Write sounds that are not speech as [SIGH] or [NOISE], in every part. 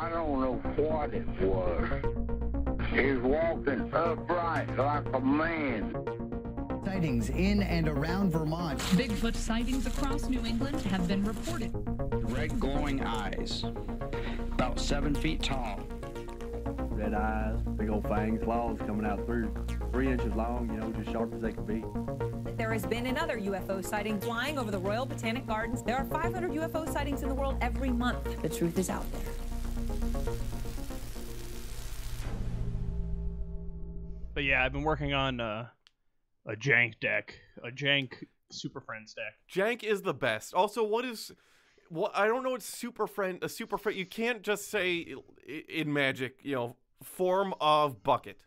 I don't know what it was. He's walking upright like a man. Sightings in and around Vermont. Bigfoot sightings across New England have been reported. Red glowing eyes, about seven feet tall. Red eyes, big old fangs, claws coming out through three inches long, you know, just sharp as they can be. There has been another UFO sighting flying over the Royal Botanic Gardens. There are 500 UFO sightings in the world every month. The truth is out there. Yeah, I've been working on uh, a jank deck, a jank Super Friends deck. Jank is the best. Also, what is what I don't know what super friend a super friend you can't just say in magic, you know, form of bucket.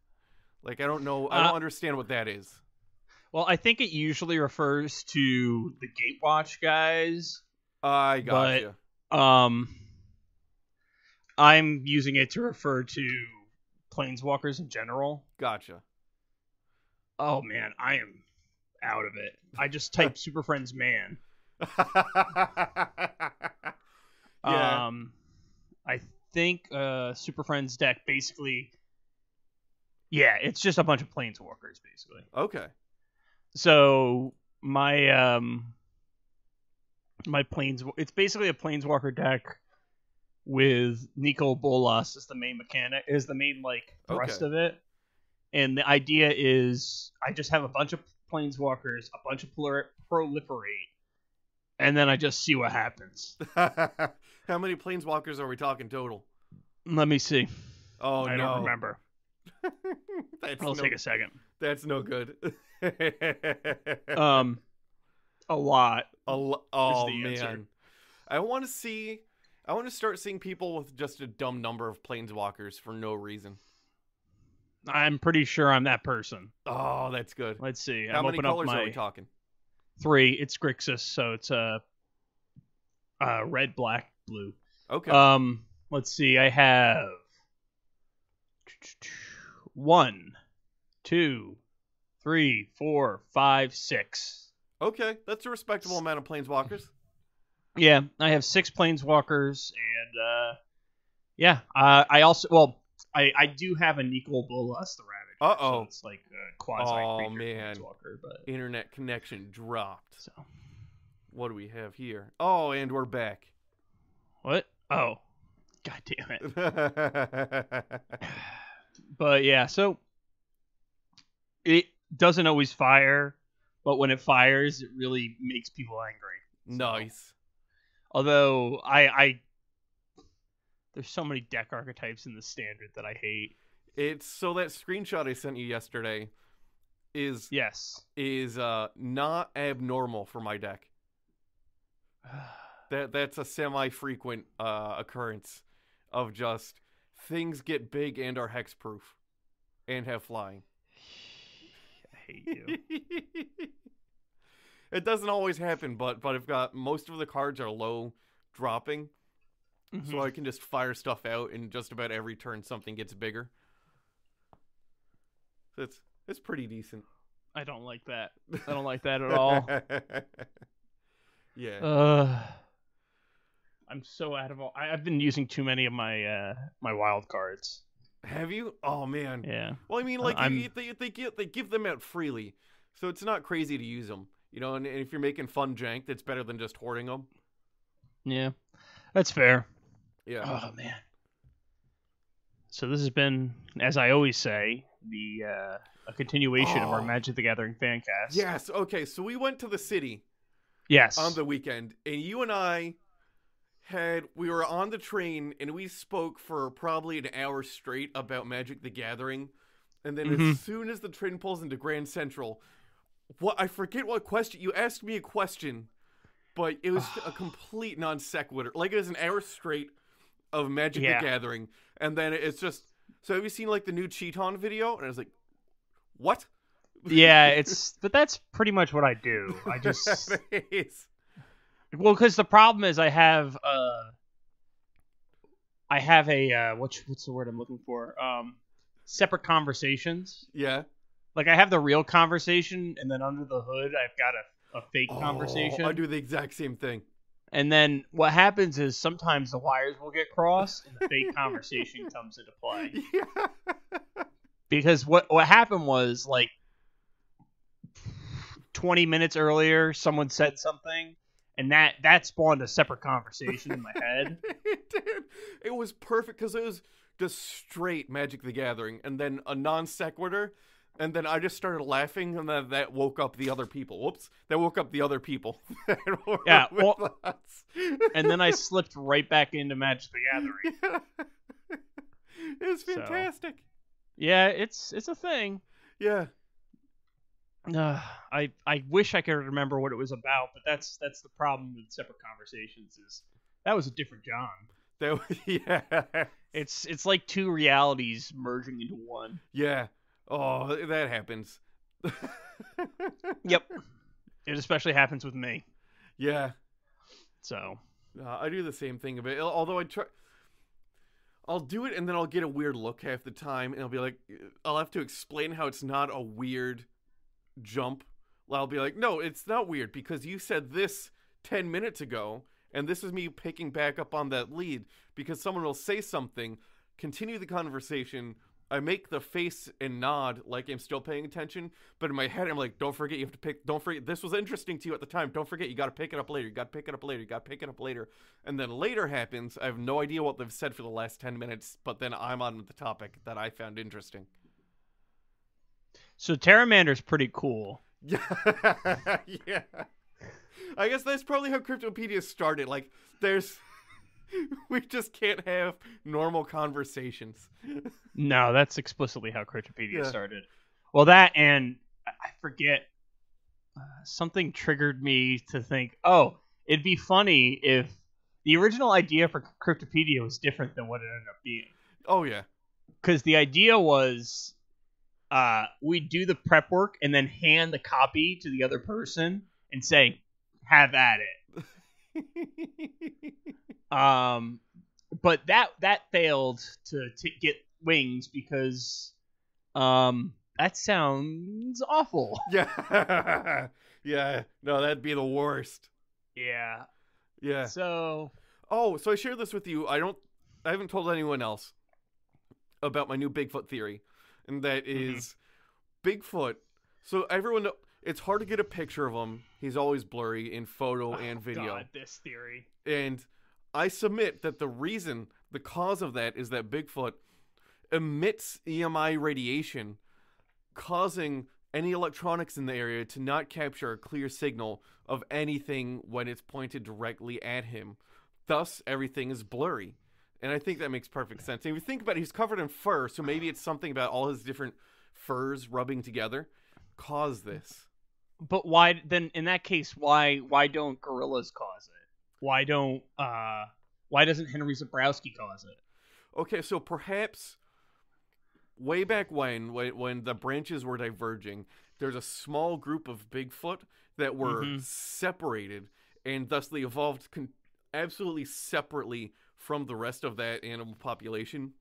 Like I don't know I Uh, don't understand what that is. Well, I think it usually refers to the Gatewatch guys. I got you. But um, I'm using it to refer to planeswalkers in general. Gotcha. Oh man, I am out of it. I just typed [LAUGHS] Super Friends man. [LAUGHS] Yeah. Um, I think uh, Super Friends deck basically, yeah, it's just a bunch of planeswalkers basically. okay. So my um my planes it's basically a planeswalker deck with Nicol Bolas as the main mechanic is the main like thrust Okay. of it. And the idea is I just have a bunch of planeswalkers, a bunch of proliferate, and then I just see what happens. [LAUGHS] How many planeswalkers are we talking total? Let me see. Oh I no. don't remember. [LAUGHS] that's I'll no, take a second. That's no good. [LAUGHS] Um a lot. A lo- oh the man, answer. I want to see. I want to start seeing people with just a dumb number of planeswalkers for no reason. I'm pretty sure I'm that person. Oh, that's good. Let's see. How I'm many opening colors up my are we talking? three. It's Grixis, so it's a uh, uh, red, black, blue. Okay. Um, let's see. I have one, two, three, four, five, six. okay, that's a respectable amount of planeswalkers. Yeah, I have six planeswalkers, and uh, yeah, uh, I also well, I I do have a Nicol Bolas the Ravager. Uh-oh. so it's like a quasi Oh, man. planeswalker, but Internet connection dropped. so What do we have here? Oh, and we're back. what? Oh, god damn it. [LAUGHS] [SIGHS] but yeah, so it doesn't always fire, but when it fires, it really makes people angry. So- Nice. Although I, I, there's so many deck archetypes in the standard that I hate. It's so that screenshot I sent you yesterday is Yes. is uh not abnormal for my deck. [SIGHS] That that's a semi-frequent uh, occurrence of just things get big and are hexproof and have flying. [SIGHS] I hate you. [LAUGHS] it doesn't always happen, but but I've got most of the cards are low dropping, Mm-hmm. so I can just fire stuff out, and just about every turn something gets bigger. So it's it's pretty decent. I don't like that. I don't like that at all. [LAUGHS] yeah. Uh, I'm so out of all. I, I've been using too many of my uh my wild cards. Have you? Oh man. Yeah. Well, I mean, Uh, like I'm- you, they they give they give them out freely, so it's not crazy to use them. You know, and, and if you're making fun jank, that's better than just hoarding them. Yeah. That's fair. Yeah. Oh man. So this has been, as I always say, the uh, a continuation of our Oh. Magic the Gathering fan cast. Yes. Okay. So we went to the city Yes. on the weekend, and you and I had we were on the train, and we spoke for probably an hour straight about Magic the Gathering, and then Mhm. as soon as the train pulls into Grand Central, what I forget what question you asked me a question, but it was [SIGHS] a complete non sequitur. Like it was an hour straight of Magic Yeah. the Gathering, and then it's just. So have you seen like the new Cheaton video? And I was like, what? [LAUGHS] yeah, it's but that's pretty much what I do. I [LAUGHS] just well, because the problem is I have uh, I have a uh, what's what's the word I'm looking for? Um, separate conversations. Yeah. Like I have the real conversation, and then under the hood I've got a, a fake conversation. Oh, I do the exact same thing. And then what happens is sometimes the wires will get crossed and the fake conversation [LAUGHS] comes into play. Yeah. Because what what happened was like 20 minutes earlier someone said something and that that spawned a separate conversation in my head. [LAUGHS] it did. It was perfect because it was just straight Magic the Gathering and then a non sequitur. And then I just started laughing, and then that woke up the other people. Whoops! That woke up the other people. [LAUGHS] Yeah, well- And then I [LAUGHS] slipped right back into Magic the Gathering. [LAUGHS] it was So- fantastic. Yeah, it's it's a thing. Yeah. Uh, I I wish I could remember what it was about, but that's that's the problem with separate conversations is that was a different John. That was, yeah. It's it's like two realities merging into one. Yeah. Oh, that happens. [LAUGHS] Yep. It especially happens with me. Yeah. So Uh, I do the same thing a bit. Although I try, I'll do it and then I'll get a weird look half the time, and I'll be like, I'll have to explain how it's not a weird jump. I'll be like, no, it's not weird because you said this ten minutes ago, and this is me picking back up on that lead because someone will say something, continue the conversation. I make the face and nod like I'm still paying attention, but in my head I'm like, don't forget you have to pick. Don't forget this was interesting to you at the time. Don't forget you got to pick it up later. You got to pick it up later. You got to pick it up later. And then later happens. I have no idea what they've said for the last ten minutes, but then I'm on the topic that I found interesting. so Terramander's pretty cool. Yeah, [LAUGHS] yeah. I guess that's probably how Cryptopedia started. Like, there's. [LAUGHS] we just can't have normal conversations. No, that's explicitly how Cryptopedia Yeah. started. Well, that and I forget uh, something triggered me to think, oh, it'd be funny if the original idea for Cryptopedia was different than what it ended up being. Oh yeah. Because the idea was uh, we do the prep work and then hand the copy to the other person and say, have at it. [LAUGHS] Um, but that that failed to, to get wings because um that sounds awful. [LAUGHS] yeah. yeah. No, that'd be the worst. Yeah. Yeah. So Oh, so I shared this with you. I don't I haven't told anyone else about my new Bigfoot theory. And that is Mm-hmm. Bigfoot. So everyone know, it's hard to get a picture of him. He's always blurry in photo and oh, video. God, this theory. And I submit that the reason, the cause of that is that Bigfoot emits EMI radiation, causing any electronics in the area to not capture a clear signal of anything when it's pointed directly at him. Thus, everything is blurry. And I think that makes perfect sense. And if you think about it, he's covered in fur, so maybe it's something about all his different furs rubbing together cause this. But why then in that case why why don't gorillas cause it? Why don't uh why doesn't Henry Zebrowski cause it? Okay, so perhaps way back when, when, when the branches were diverging, there's a small group of Bigfoot that were Mhm. separated, and thus they evolved con- absolutely separately from the rest of that animal population.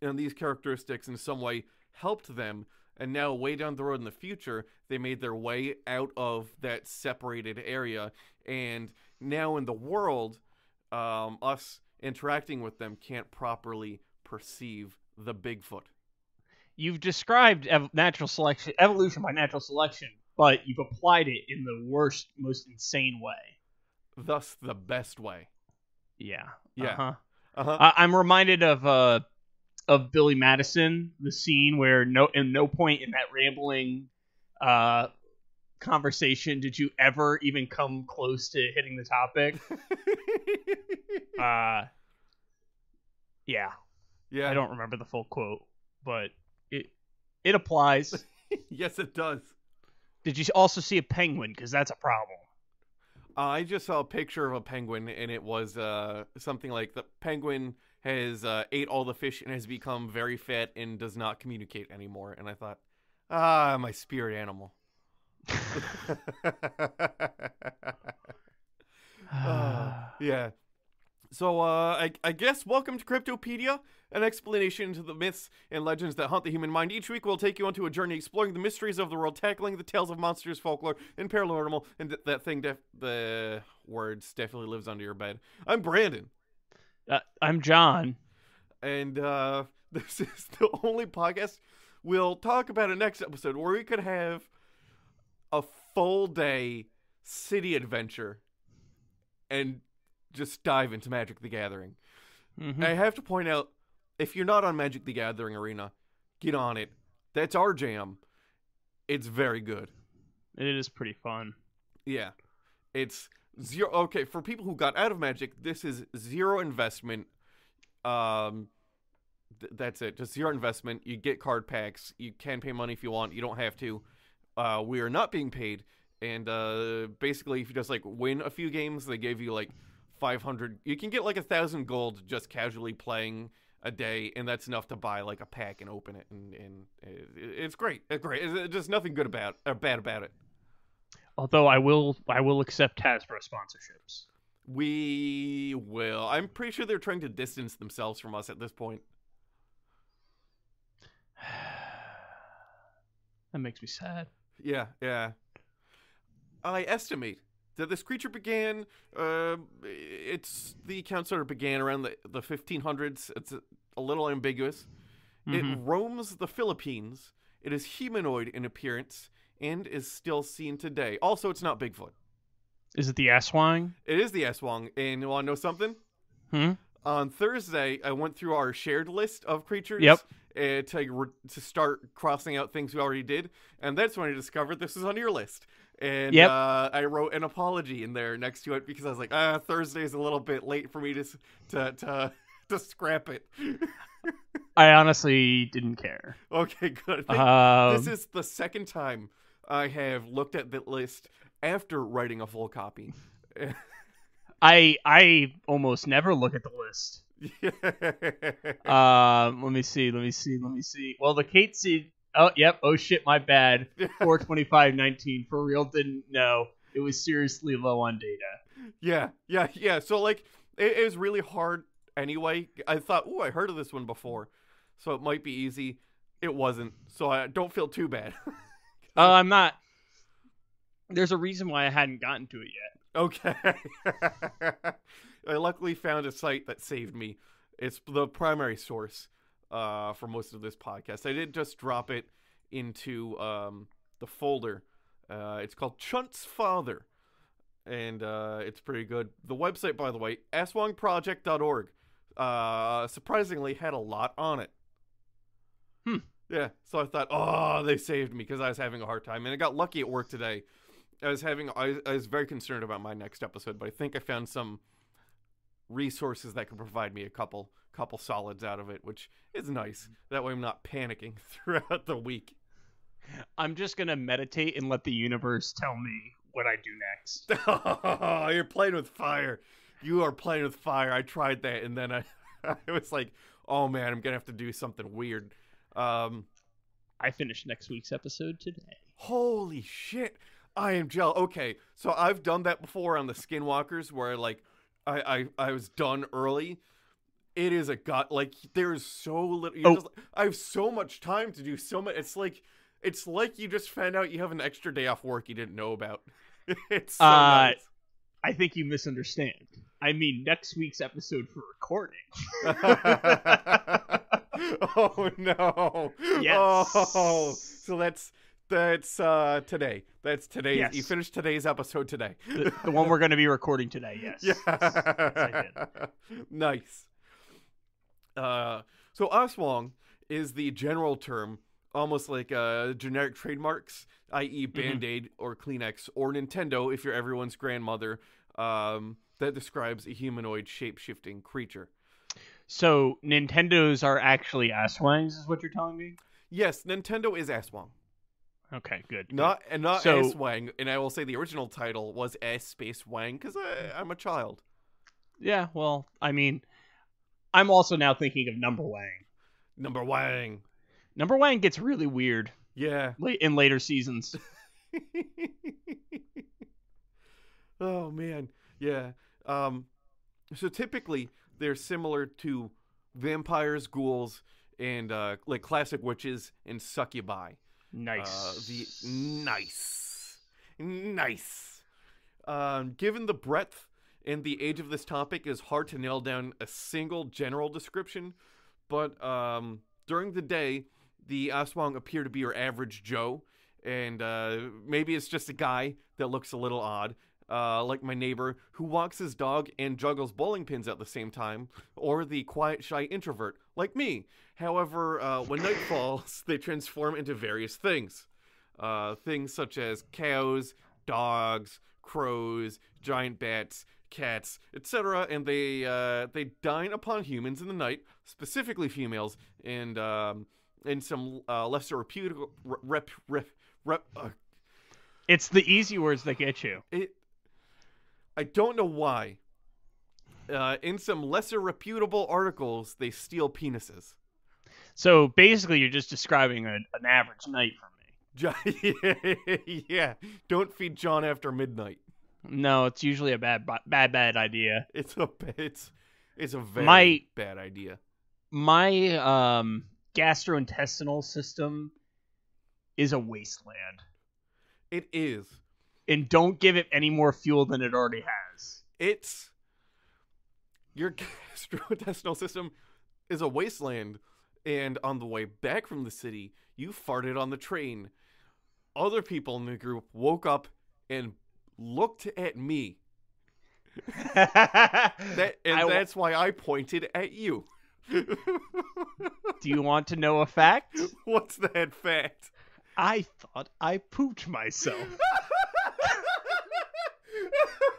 And these characteristics, in some way, helped them. And now, way down the road in the future, they made their way out of that separated area. And now, in the world, um, us interacting with them can't properly perceive the Bigfoot. You've described ev- natural selection evolution by natural selection, but you've applied it in the worst most insane way. Thus, the best way. Yeah. Yeah. Uh-huh. Uh-huh. I- I'm reminded of uh of Billy Madison, the scene where no in no point in that rambling uh conversation did you ever even come close to hitting the topic. [LAUGHS] Uh yeah, yeah. I don't remember the full quote, but it it applies. [LAUGHS] yes, it does. Did you also see a penguin cuz that's a problem. I just saw a picture of a penguin, and it was uh, something like the penguin has uh, ate all the fish and has become very fat and does not communicate anymore. And I thought, ah, my spirit animal. Ah, [LAUGHS] yeah. So, uh, I, I guess welcome to Cryptopedia, an explanation into the myths and legends that haunt the human mind. Each week, we'll take you onto a journey exploring the mysteries of the world, tackling the tales of monsters, folklore, and paranormal. And th- that thing, the words, definitely lives under your bed. I'm Brandon, Uh, I'm John. and uh, [LAUGHS] this is the only podcast we'll talk about a next episode where we could have a full day city adventure and just dive into Magic the Gathering. Mhm. I have to point out if you're not on Magic the Gathering Arena, get on it. That's our jam. It's very good. It is pretty fun. Yeah. It's zero okay, for people who got out of Magic, this is zero investment. Um th- that's it. Just zero investment. You get card packs. You can pay money if you want. You don't have to. Uh we are not being paid. And uh basically if you just like win a few games, they give you like 500 you can get like a thousand gold just casually playing a day and that's enough to buy like a pack and open it and, and it, it's great it's great it's just nothing good about or bad about it Although I will, I will accept Hasbro sponsorships. we will i'm pretty sure they're trying to distance themselves from us at this point [SIGHS] That makes me sad. Yeah yeah i estimate that this creature began uh, it's the account sort of began around the, the 1500s it's a, a little ambiguous It Mhm. roams the Philippines. It is humanoid in appearance and is still seen today. Also, it's not Bigfoot. Is it the Aswang? It is the Aswang. And you want to know something? Hmm. On Thursday, I went through our shared list of creatures. Yep. Uh, to re- to start crossing out things we already did, and that's when I discovered this was on your list. And Yep. uh, I wrote an apology in there next to it because I was like, ah, Thursday's a little bit late for me to to to, [LAUGHS] to scrap it. [LAUGHS] I honestly didn't care. okay, good. [LAUGHS] Um, this is the second time I have looked at the list after writing a full copy. I I almost never look at the list. [LAUGHS] Um, let me see, let me see, let me see. Well, the Kate seed. Oh, yep. Oh shit, my bad. [LAUGHS] Four twenty five nineteen. For real, didn't know. It was seriously low on data. yeah, yeah, yeah. So like, it, it was really hard anyway. I thought, oh, I heard of this one before, so it might be easy. It wasn't, so I don't feel too bad. [LAUGHS] Uh, I'm not. There's a reason why I hadn't gotten to it yet. okay. I luckily found a site that saved me. It's the primary source uh, for most of this podcast. I did just drop it into um, the folder. Uh, it's called Chunt's Father, and uh, it's pretty good. The website, by the way, aswangproject.org, uh, surprisingly had a lot on it. Hmm. Yeah, so I thought, oh, they saved me because I was having a hard time, and I got lucky at work today. I was having, I, I was very concerned about my next episode, but I think I found some resources that can provide me a couple, couple solids out of it, which is nice. That way, I'm not panicking [LAUGHS] throughout the week. I'm just gonna meditate and let the universe tell me what I do next. [LAUGHS] Oh, you're playing with fire. You are playing with fire. I tried that, and then I, [LAUGHS] I was like, oh man, I'm gonna have to do something weird. Um, I finished next week's episode today. holy shit, I am jealous. Okay, so I've done that before on the Skinwalkers, where like, I I, I was done early. It is a god. Like there is so little. Oh. just, I have so much time to do so much. It's like, it's like you just found out you have an extra day off work you didn't know about. [LAUGHS] it's so Uh, nice. I think you misunderstand. I mean next week's episode for recording. [LAUGHS] oh no! [LAUGHS] Yes. Oh, so that's that's uh today. That's today. Yes. You finished today's episode today. the, the one we're going to be recording today. [LAUGHS] Yes. Yeah. I [LAUGHS] nice. Uh, so Aswang is the general term, almost like uh, generic trademarks, i.e., Mm-hmm. Band Aid or Kleenex or Nintendo, if you're everyone's grandmother, um, that describes a humanoid shape shifting creature. So Nintendos are actually Aswangs, is what you're telling me? Yes, Nintendo is Aswang. Okay, good. good. Not and not So- Aswang, and I will say the original title was S Space Wang because I'm a child. Yeah, well, I mean, I'm also now thinking of Number Wang. Number Wang. Number Wang gets really weird Yeah. late in later seasons. [LAUGHS] oh man, yeah. Um, So typically, they're similar to vampires, ghouls, and uh, like classic witches and succubi. Nice. Uh, the nice, nice. Um, given the breadth and the age of this topic, is hard to nail down a single general description. But um, during the day, the Aswang appear to be your average Joe, and uh, maybe it's just a guy that looks a little odd. Uh, like my neighbor who walks his dog and juggles bowling pins at the same time, or the quiet, shy introvert like me. However, uh, when night [LAUGHS] falls, they transform into various things. Uh, things such as cows, dogs, crows, giant bats, cats, etc., and they uh, they dine upon humans in the night, specifically females, and um, and some uh, lesser reputable rep rep rep. Uh, it's the easy words that get you. it. I don't know why. Uh, in some lesser reputable articles, they steal penises. So basically, you're just describing a, an average night for me. [LAUGHS] Yeah, don't feed John after midnight. No, it's usually a bad, bad, bad idea. It's a it's it's a very My- bad idea. My um, gastrointestinal system is a wasteland, It is. And don't give it any more fuel than it already has. It's your [LAUGHS] gastrointestinal system is a wasteland, and on the way back from the city, you farted on the train. Other people in the group woke up and looked at me. [LAUGHS] That and I that's why I pointed at you. Do you want to know a fact? [LAUGHS] What's that fact? I thought I pooped myself.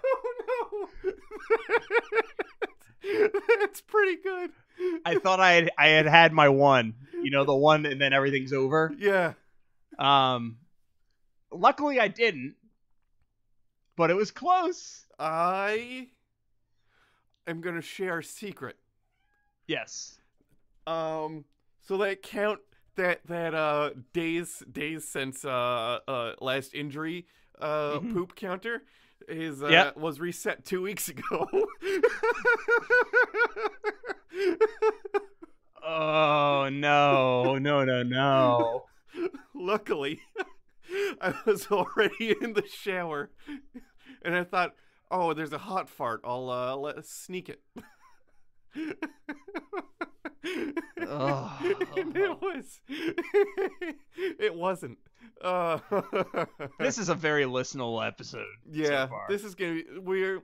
oh no. [LAUGHS] That's pretty good. I thought I had I had had my one. You know, the one and then everything's over. Yeah. Um luckily I didn't. But it was close. I am going to share a secret. Yes. Um so that count that that uh days days since uh uh last injury uh Mhm. poop counter is uh Yep. was reset 2 weeks ago. [LAUGHS] Oh no, no, no, no. Luckily, [LAUGHS] I was already in the shower, and I thought, "Oh, there's a hot fart. I'll uh, let sneak it." [LAUGHS] And it was. it wasn't. Uh, [LAUGHS] This is a very listenable episode. yeah. so far. this is gonna be. We're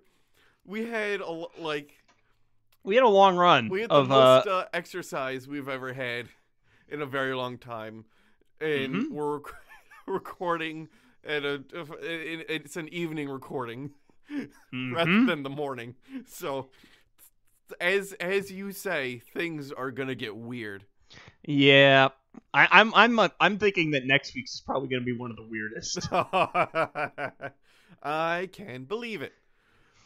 we had a like we had a long run we had the of uh, most uh, exercise we've ever had in a very long time, and Mhm. we're rec- [LAUGHS] recording at a. it- It's an evening recording [LAUGHS] rather mhm. than the morning. So, as as you say, things are gonna get weird. Yeah, I, I'm I'm uh, I'm thinking that next week's is probably going to be one of the weirdest. [LAUGHS] I can believe it.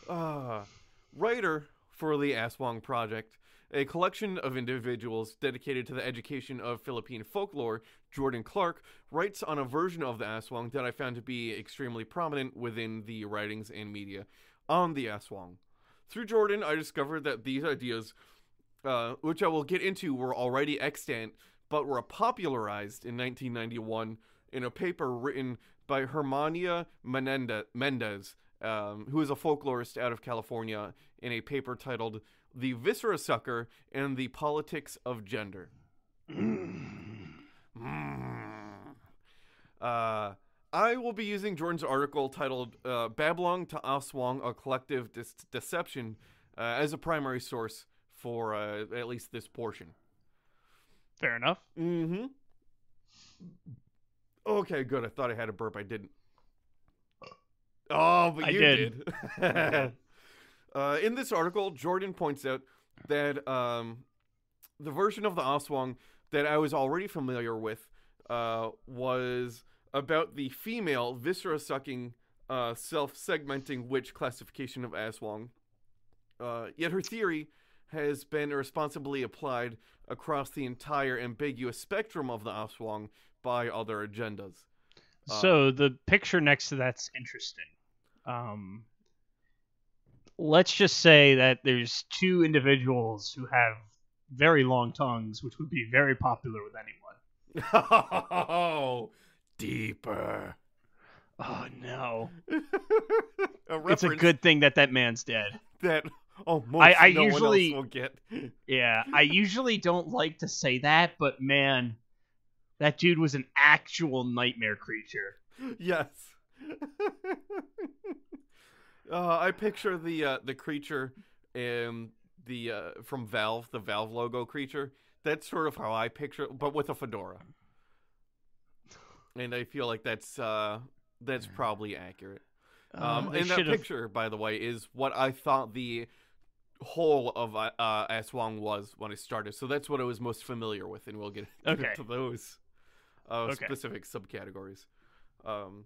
Uh, writer for the Aswang Project, a collection of individuals dedicated to the education of Philippine folklore, Jordan Clark writes on a version of the Aswang that I found to be extremely prominent within the writings and media on the Aswang. Through Jordan, I discovered that these ideas, uh, which I will get into, were already extant, but were popularized in 1991 in a paper written by Herminia Menende- Mendez, um, who is a folklorist out of California, in a paper titled The Viscera Sucker and the Politics of Gender. [CLEARS THROAT] Uh, I will be using Jordan's article titled uh, Babaylan to Aswang, a Collective Dis- Deception, uh, as a primary source for uh, at least this portion. Fair enough. Mm-hmm. Okay, good. I thought I had a burp. I didn't. Oh, but I you did. did. [LAUGHS] uh, in this article, Jordan points out that um, the version of the Aswang that I was already familiar with uh, was about the female viscera sucking, uh, self segmenting witch classification of Aswang. Uh, yet her theory has been irresponsibly applied across the entire ambiguous spectrum of the Aswang by other agendas. Uh, So the picture next to that's interesting. Um, let's just say that there's two individuals who have very long tongues, which would be very popular with anyone. Oh, [LAUGHS] deeper. Oh no! [LAUGHS] a It's a good thing that that man's dead. [LAUGHS] that almost I- I no usually- will get. [LAUGHS] Yeah, I usually don't like to say that, but man, that dude was an actual nightmare creature. yes. [LAUGHS] uh, I picture the uh, the creature the uh, from Valve, the Valve logo creature. That's sort of how I picture, it, but with a fedora. And I feel like that's uh, that's probably accurate. Uh, Um, and that picture, by the way, is what I thought the whole of uh, uh, Aswang was when I started. So that's what I was most familiar with, and we'll get [LAUGHS] Okay. into those uh, Okay. specific subcategories. Um,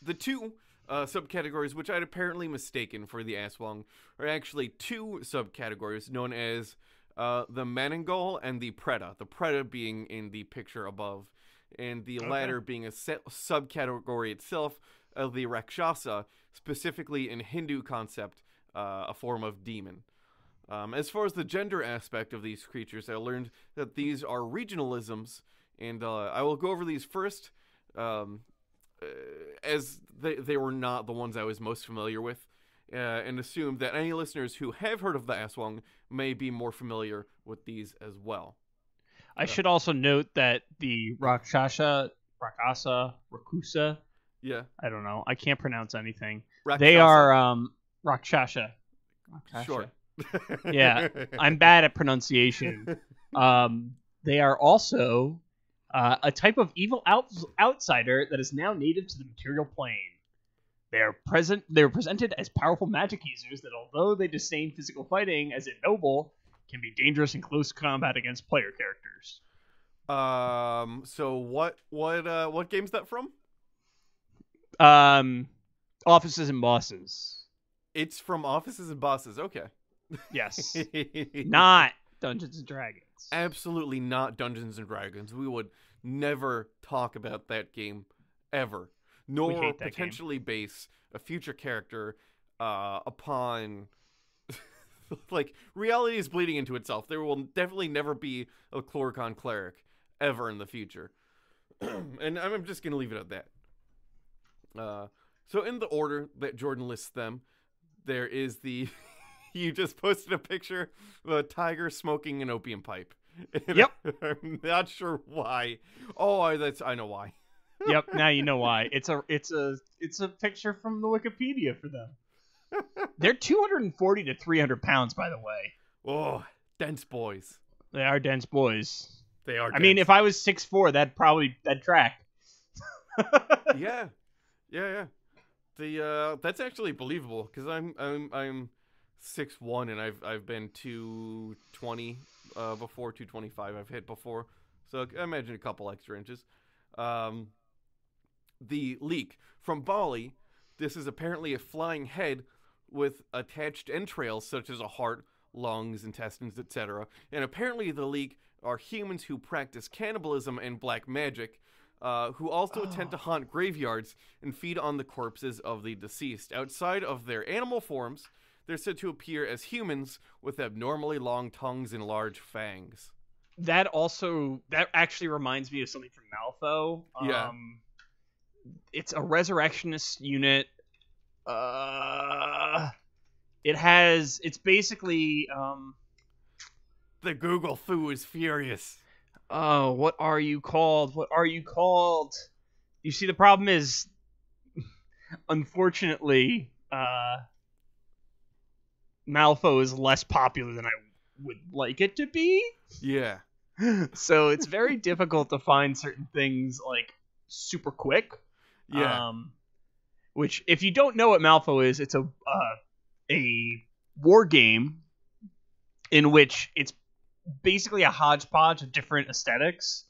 the two uh, subcategories, which I'd apparently mistaken for the Aswang, are actually two subcategories known as uh, the Manananggal and the Preda. The Preda being in the picture above, and the Okay. latter being a set subcategory itself of the Rakshasa, specifically in Hindu concept, uh, a form of demon. Um, as far as the gender aspect of these creatures, I learned that these are regionalisms, and uh, I will go over these first, um, uh, as they, they were not the ones I was most familiar with, uh, and assume that any listeners who have heard of the Aswang may be more familiar with these as well. I should also note that the Rakshasa, Rakasa, Rakusa, Yeah, I don't know, I can't pronounce anything. They are um Rakshasa. Rakshasa. sure. [LAUGHS] Yeah, I'm bad at pronunciation. Um, they are also uh, a type of evil out- outsider that is now native to the material plane. They are present. They are presented as powerful magic users that, although they disdain physical fighting as ignoble, can be dangerous in close combat against player characters. Um. So what? What? Uh. What game's that from? Um, offices and bosses. It's from Offices and Bosses. Okay. Yes, [LAUGHS] not Dungeons and Dragons. Absolutely not Dungeons and Dragons. We would never talk about that game ever, nor hate that game. potentially base a future character uh, upon. [LAUGHS] like reality is bleeding into itself. There will definitely never be a Chloricon cleric ever in the future, [CLEARS THROAT] and I'm just gonna leave it at that. Uh, so in the order that Jordan lists them, there is the. [LAUGHS] you just posted a picture of a tiger smoking an opium pipe. And [LAUGHS] Yep. I'm not sure why. Oh, I, that's I know why. [LAUGHS] yep. Now you know why. It's a it's a it's a picture from the Wikipedia for them. They're 240 to 300 pounds, by the way. Oh, dense boys. They are dense boys. They are. I mean, if I was 6'4", that'd probably that'd track. yeah, yeah, yeah. The uh, that's actually believable because I'm I'm I'm six one and I've I've been two twenty uh, before two twenty five I've hit before, so I imagine a couple extra inches. Um, the leak from Bali. This is apparently a flying head with attached entrails such as a heart, lungs, intestines, etc. And apparently the leak are humans who practice cannibalism and black magic, uh, who also tend to haunt graveyards and feed on the corpses of the deceased. Outside of their animal forms, they're said to appear as humans with abnormally long tongues and large fangs. that also that actually reminds me of something from Malifaux. Yeah. Um, it's a resurrectionist unit. Uh, it has. It's basically. Um, The Google Foo is furious. Oh, what are you called? What are you called? You see, the problem is, unfortunately, uh, Malifaux is less popular than I would like it to be. Yeah. [LAUGHS] so it's very difficult to find certain things like super quick. Yeah. Um, which, if you don't know what Malifaux is, it's a uh, a war game in which it's basically a hodgepodge of different aesthetics.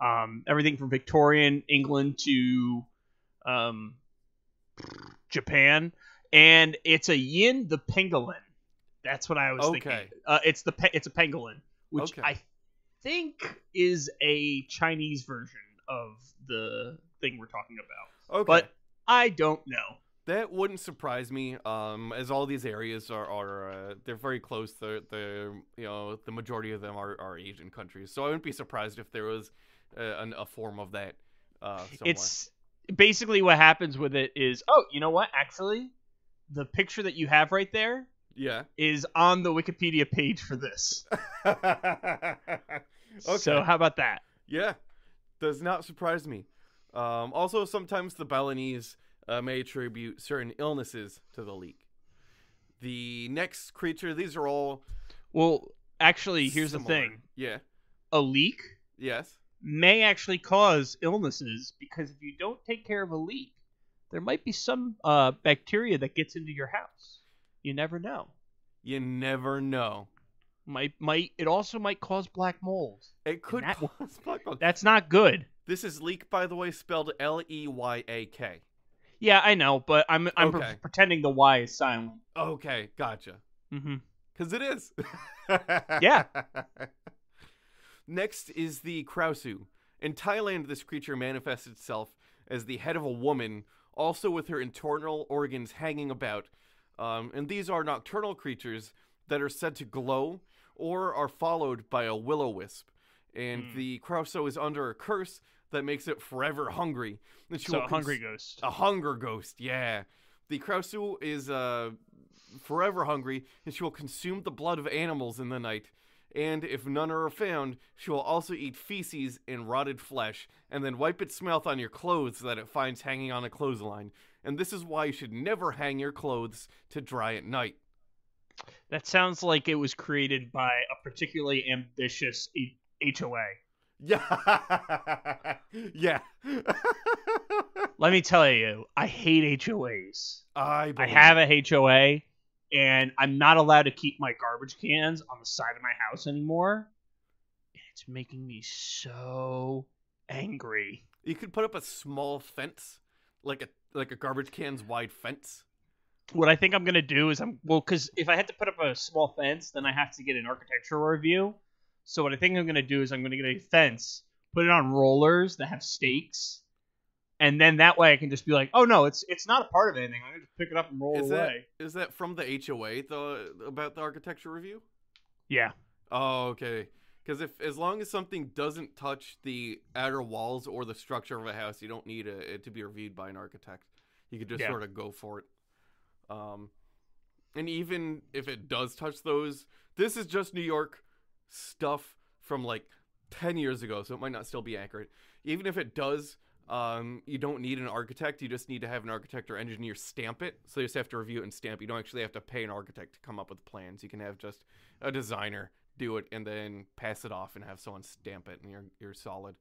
Um, everything from Victorian England to um, Japan, and it's a yin the Penangalan. That's what I was thinking. Okay. Uh, it's the pe- it's a Penangalan, which Okay. I think is a Chinese version of the thing we're talking about, okay. but I don't know. That wouldn't surprise me, um, as all these areas are, are uh, they're very close. The the you know the majority of them are, are Asian countries, so I wouldn't be surprised if there was uh, an, a form of that. Uh, somewhere. It's basically what happens with it is, oh, you know what? Actually, the picture that you have right there yeah. is on the Wikipedia page for this. [LAUGHS] okay. So how about that? Yeah, does not surprise me. Um, also, sometimes the Balinese uh, may attribute certain illnesses to the leak. The next creature, these are all. Well, actually, here's similar. the thing: Yeah. a leak Yes. may actually cause illnesses because if you don't take care of a leak, there might be some uh, bacteria that gets into your house. You never know. You never know. Might might it also might cause black mold. It could that- [LAUGHS] cause black mold. That's not good. This is leak, by the way, spelled L E Y A K. Yeah, I know, but I'm I'm pre- pretending the Y is silent. Okay, gotcha. hmm Because it is. Yeah. [LAUGHS] Next is the Krasue. In Thailand, this creature manifests itself as the head of a woman, also with her internal organs hanging about. Um, and these are nocturnal creatures that are said to glow or are followed by a will o wisp. And Hmm. the Krasue is under a curse that makes it forever hungry. And she So will a hungry ghost. a hunger ghost, yeah. The Krasue is uh, forever hungry, and she will consume the blood of animals in the night. And if none are found, she will also eat feces and rotted flesh, and then wipe its mouth on your clothes that it finds hanging on a clothesline. And this is why you should never hang your clothes to dry at night. That sounds like it was created by a particularly ambitious HOA. Yeah. [LAUGHS] yeah. [LAUGHS] Let me tell you, I hate HOAs. I, I have a HOA, and I'm not allowed to keep my garbage cans on the side of my house anymore. It's making me so angry. You could put up a small fence, like a like a garbage can's wide fence. What I think I'm gonna do is I'm well, because if I had to put up a small fence, then I have to get an architectural review. So what I think I'm gonna do is I'm gonna get a fence, put it on rollers that have stakes, and then that way I can just be like, oh no, it's it's not a part of anything. I'm gonna just pick it up and roll Is that away. is that from the HOA the about the architecture review? Yeah. Oh, okay. Because if as long as something doesn't touch the outer walls or the structure of a house, you don't need a, it to be reviewed by an architect. You could just Yeah. sort of go for it. Um, and even if it does touch those, this is just New York stuff from like ten years ago, so it might not still be accurate. Even if it does, um, you don't need an architect. You just need to have an architect or engineer stamp it. So you just have to review it and stamp. it. You don't actually have to pay an architect to come up with plans. You can have just a designer do it and then pass it off and have someone stamp it, and you're you're solid.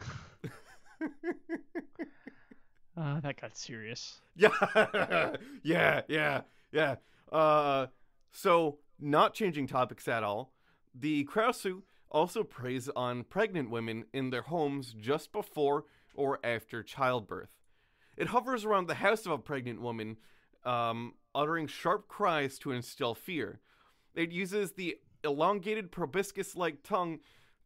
[LAUGHS] Uh, that got serious. Yeah, [LAUGHS] yeah, yeah, yeah. Uh, so not changing topics at all. The Krasue also preys on pregnant women in their homes just before or after childbirth. It hovers around the house of a pregnant woman, um, uttering sharp cries to instill fear. It uses the elongated proboscis-like tongue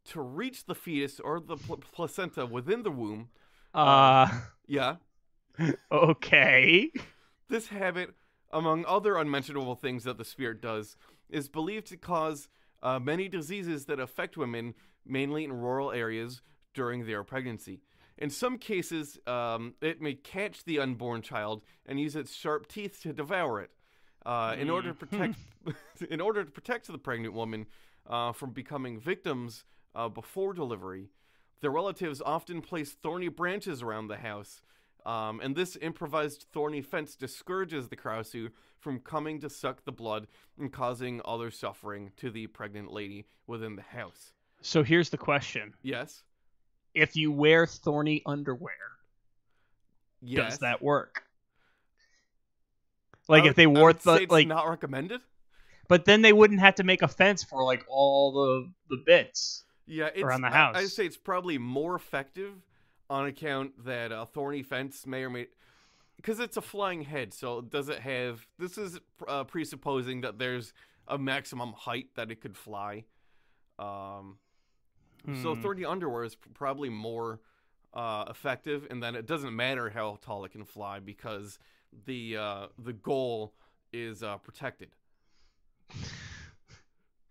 to reach the fetus or the pl- placenta within the womb. Uh, Yeah. [LAUGHS] okay. This habit, among other unmentionable things that the spirit does, is believed to cause uh, many diseases that affect women, mainly in rural areas, during their pregnancy. In some cases, um, it may catch the unborn child and use its sharp teeth to devour it. Uh, in order to protect, [LAUGHS] in order to protect the pregnant woman uh, from becoming victims uh, before delivery, their relatives often place thorny branches around the house, um, and this improvised thorny fence discourages the Krasue from coming to suck the blood and causing other suffering to the pregnant lady within the house. So here's the question: Yes. If you wear thorny underwear, Yes. does that work? Like would- if they wore would say th- it's like, not recommended. but then they wouldn't have to make a fence for like all the the bits. Yeah, it's, around the I- I'd say it's probably more effective on account that a thorny fence may or may because it's a flying head. So does it have? This is uh, presupposing that there's a maximum height that it could fly. Um, so Hmm. thorny underwear is probably more uh, effective, and then it doesn't matter how tall it can fly because the uh, the goal is uh, protected.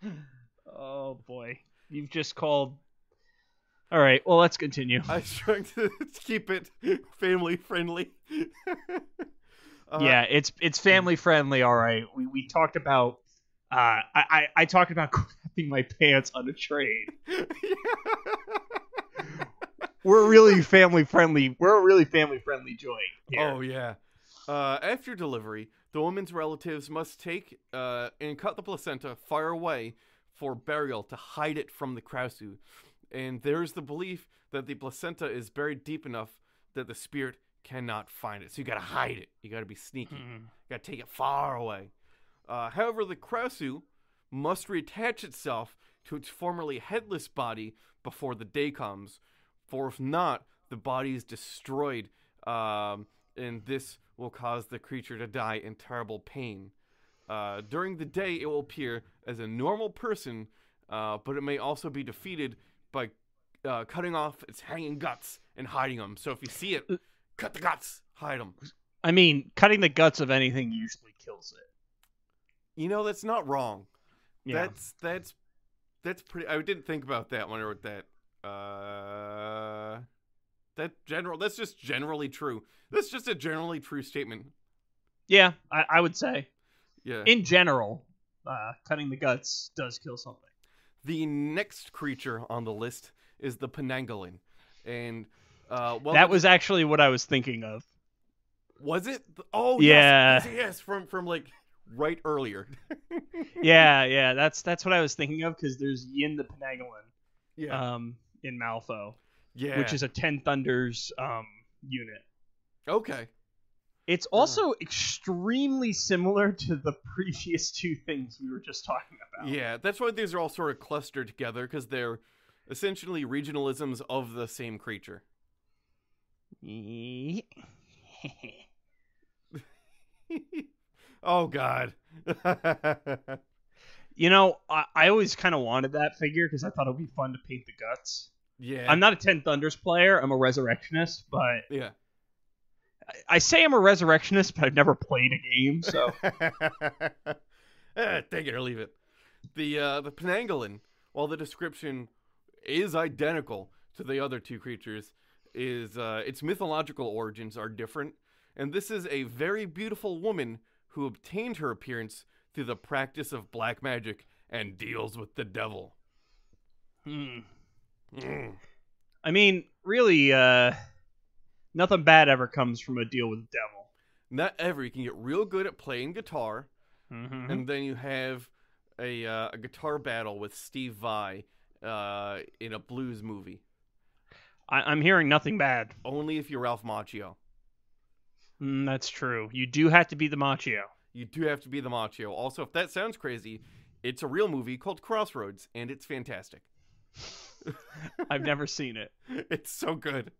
[LAUGHS] Oh boy, you've just called. All right, well let's continue. I was trying to [LAUGHS] keep it family friendly. [LAUGHS] Uh, yeah, it's it's family friendly. All right, we we talked about. Uh, I, I I talked about [LAUGHS] crapping my pants on a train. We're really family friendly. We're a really family friendly joint. Here. Oh yeah. Uh, after delivery, the woman's relatives must take uh, and cut the placenta far away for burial to hide it from the Krasue. And there's the belief that the placenta is buried deep enough that the spirit cannot find it. So you gotta hide it. You gotta be sneaky. You gotta take it far away. Uh, however, the Krasue must reattach itself to its formerly headless body before the day comes, for if not, the body is destroyed, um, and this will cause the creature to die in terrible pain. Uh, during the day, it will appear as a normal person, uh, but it may also be defeated by uh, cutting off its hanging guts and hiding them. So if you see it, cut the guts, hide them. I mean, cutting the guts of anything usually kills it. You know that's not wrong. Yeah. That's that's that's pretty. I didn't think about that when I wrote that. Uh, that general. That's just generally true. That's just a generally true statement. Yeah, I, I would say. Yeah. In general, uh, cutting the guts does kill something. The next creature on the list is the Penangalan, and uh, well, that was actually what I was thinking of. was it? Oh Yeah. yes, yes, yes, from from like right earlier. [LAUGHS] yeah, yeah, that's that's what I was thinking of because there's Yin the Penangalan yeah, um, in Malifaux, yeah. which is a Ten Thunders um, unit. okay. It's uh-huh. also extremely similar to the previous two things we were just talking about. Yeah, that's why these are all sort of clustered together because they're essentially regionalisms of the same creature. [LAUGHS] oh God. [LAUGHS] you know, I, I always kind of wanted that figure because I thought it would be fun to paint the guts. yeah. I'm not a Ten Thunders player. I'm a Resurrectionist, but Yeah. I say I'm a Resurrectionist, but I've never played a game, so [LAUGHS] [LAUGHS] Eh, take it or leave it. The uh, the Penangalan, while the description is identical to the other two creatures, is uh, its mythological origins are different, and this is a very beautiful woman who obtained her appearance through the practice of black magic and deals with the devil. hmm. Mm. I mean, really, uh, nothing bad ever comes from a deal with the devil. Not ever. You can get real good at playing guitar, Mm-hmm. and then you have a uh, a guitar battle with Steve Vai uh, in a blues movie. I, I'm hearing nothing bad. Only if you're Ralph Macchio. Mm, that's true. You do have to be the Macchio. You do have to be the Macchio. Also, if that sounds crazy, it's a real movie called Crossroads, and it's fantastic. [LAUGHS] I've never seen it. [LAUGHS] It's so good.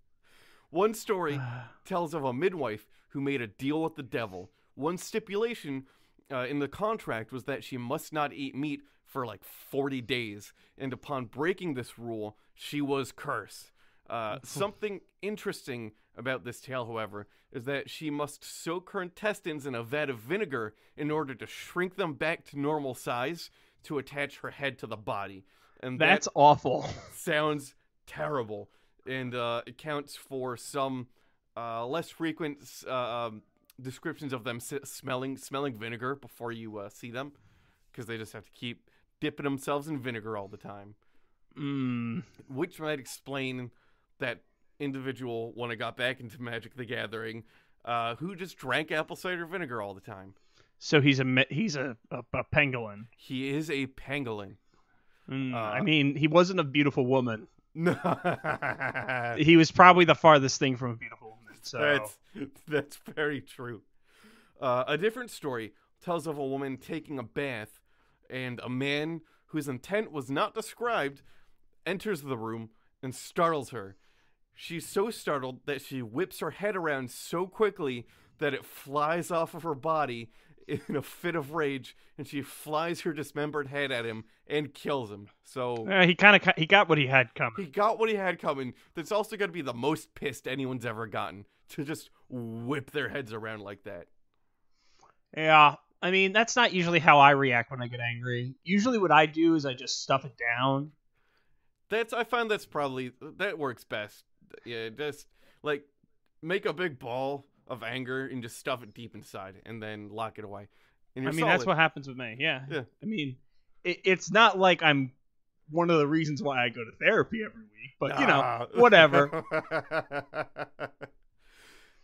One story [SIGHS] tells of a midwife who made a deal with the devil. One stipulation uh, in the contract was that she must not eat meat for like 40 days, and upon breaking this rule, she was cursed. Uh, something interesting about this tale, however, is that she must soak her intestines in a vat of vinegar in order to shrink them back to normal size to attach her head to the body. And that- That's awful. [LAUGHS] sounds terrible and uh, accounts for some uh, less frequent uh, um, descriptions of them smelling smelling vinegar before you uh, see them because they just have to keep dipping themselves in vinegar all the time Mm. which might explain that individual when I got back into Magic the Gathering uh, who just drank apple cider vinegar all the time So he's a he's a a, a pangolin. he is a pangolin Mm, Uh, I mean, he wasn't a beautiful woman. No He was probably the farthest thing from a beautiful woman. So That's that's very true. Uh, a different story tells of a woman taking a bath, and a man whose intent was not described enters the room and startles her. She's so startled that she whips her head around so quickly that it flies off of her body [LAUGHS] in a fit of rage, and she flies her dismembered head at him and kills him. So Uh, he kind of he got what he had coming. he got what he had coming. That's also going to be the most pissed anyone's ever gotten to just whip their heads around like that. Yeah, I mean that's not usually how I react when I get angry. Usually, what I do is I just stuff it down. That's I find that's probably that works best. Yeah, just like make a big ball of anger and just stuff it deep inside, and then lock it away. And I mean that's what happens with me. Yeah. Yeah. I mean, it, it's not like I'm one of the reasons why I go to therapy every week, but you know, whatever. [LAUGHS]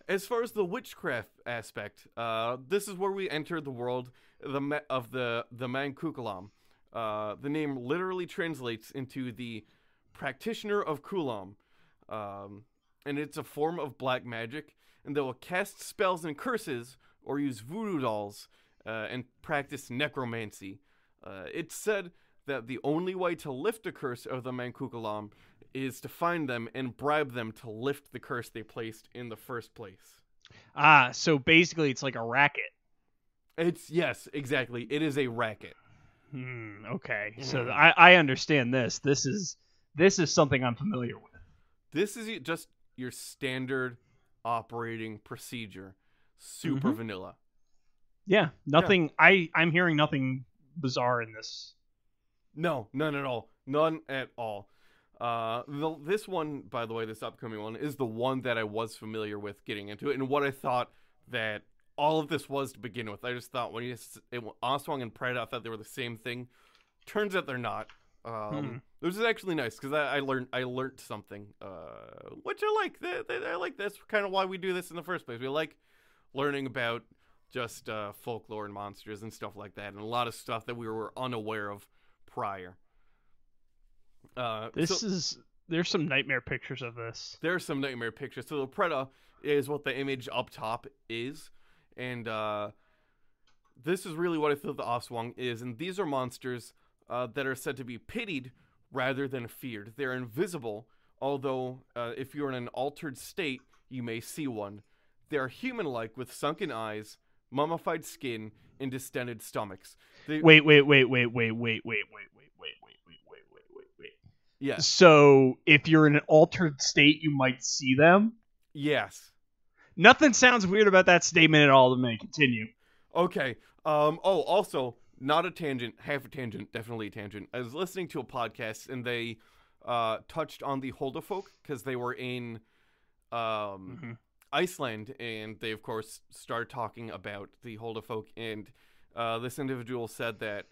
As far as the witchcraft aspect, uh, this is where we enter the world the of the the Mangkukulam. Uh, the name literally translates into the practitioner of Kulam, um, and it's a form of black magic, and they will cast spells and curses or use voodoo dolls uh, and practice necromancy. Uh, it's said that the only way to lift a curse of the Mangkukulam is to find them and bribe them to lift the curse they placed in the first place. ah, so basically, it's like a racket. It's yes, exactly. It is a racket. Hmm. Okay. So Mhm. I I understand this. This is this is something I'm familiar with. This is just your standard operating procedure. Super Mhm. vanilla. Yeah. Nothing. I I'm hearing nothing bizarre in this. No, none at all. None at all. Uh, the, this one, by the way, this upcoming one is the one that I was familiar with getting into it, and what I thought that all of this was to begin with. I just thought when you it, Aswang and Pride, I thought they were the same thing. Turns out they're not. Um, Hmm. This is actually nice because I, I learned I learned something, uh, which I like. I like that's kind of why we do this in the first place. We like learning about just uh, folklore and monsters and stuff like that, and a lot of stuff that we were unaware of prior. Uh, This so is there's some nightmare pictures of this. there are some nightmare pictures. So the Preda is what the image up top is, and uh, this is really what I feel the Aswang is. And these are monsters uh, that are said to be pitied rather than feared. They're invisible, although uh, if you're in an altered state, you may see one. They are human-like with sunken eyes, mummified skin, and distended stomachs. They, Wait, wait, wait, wait, wait, wait, wait, wait, wait, wait, wait, wait, wait, wait, wait, wait. yes, So if you're in an altered state, you might see them. yes. Nothing sounds weird about that statement at all to me. Continue. Okay. Um. Oh, also, not a tangent, half a tangent, definitely a tangent. I was listening to a podcast and they uh touched on the Huldufólk because they were in um Mhm. Iceland and they of course started talking about the Huldufólk and uh, this individual said that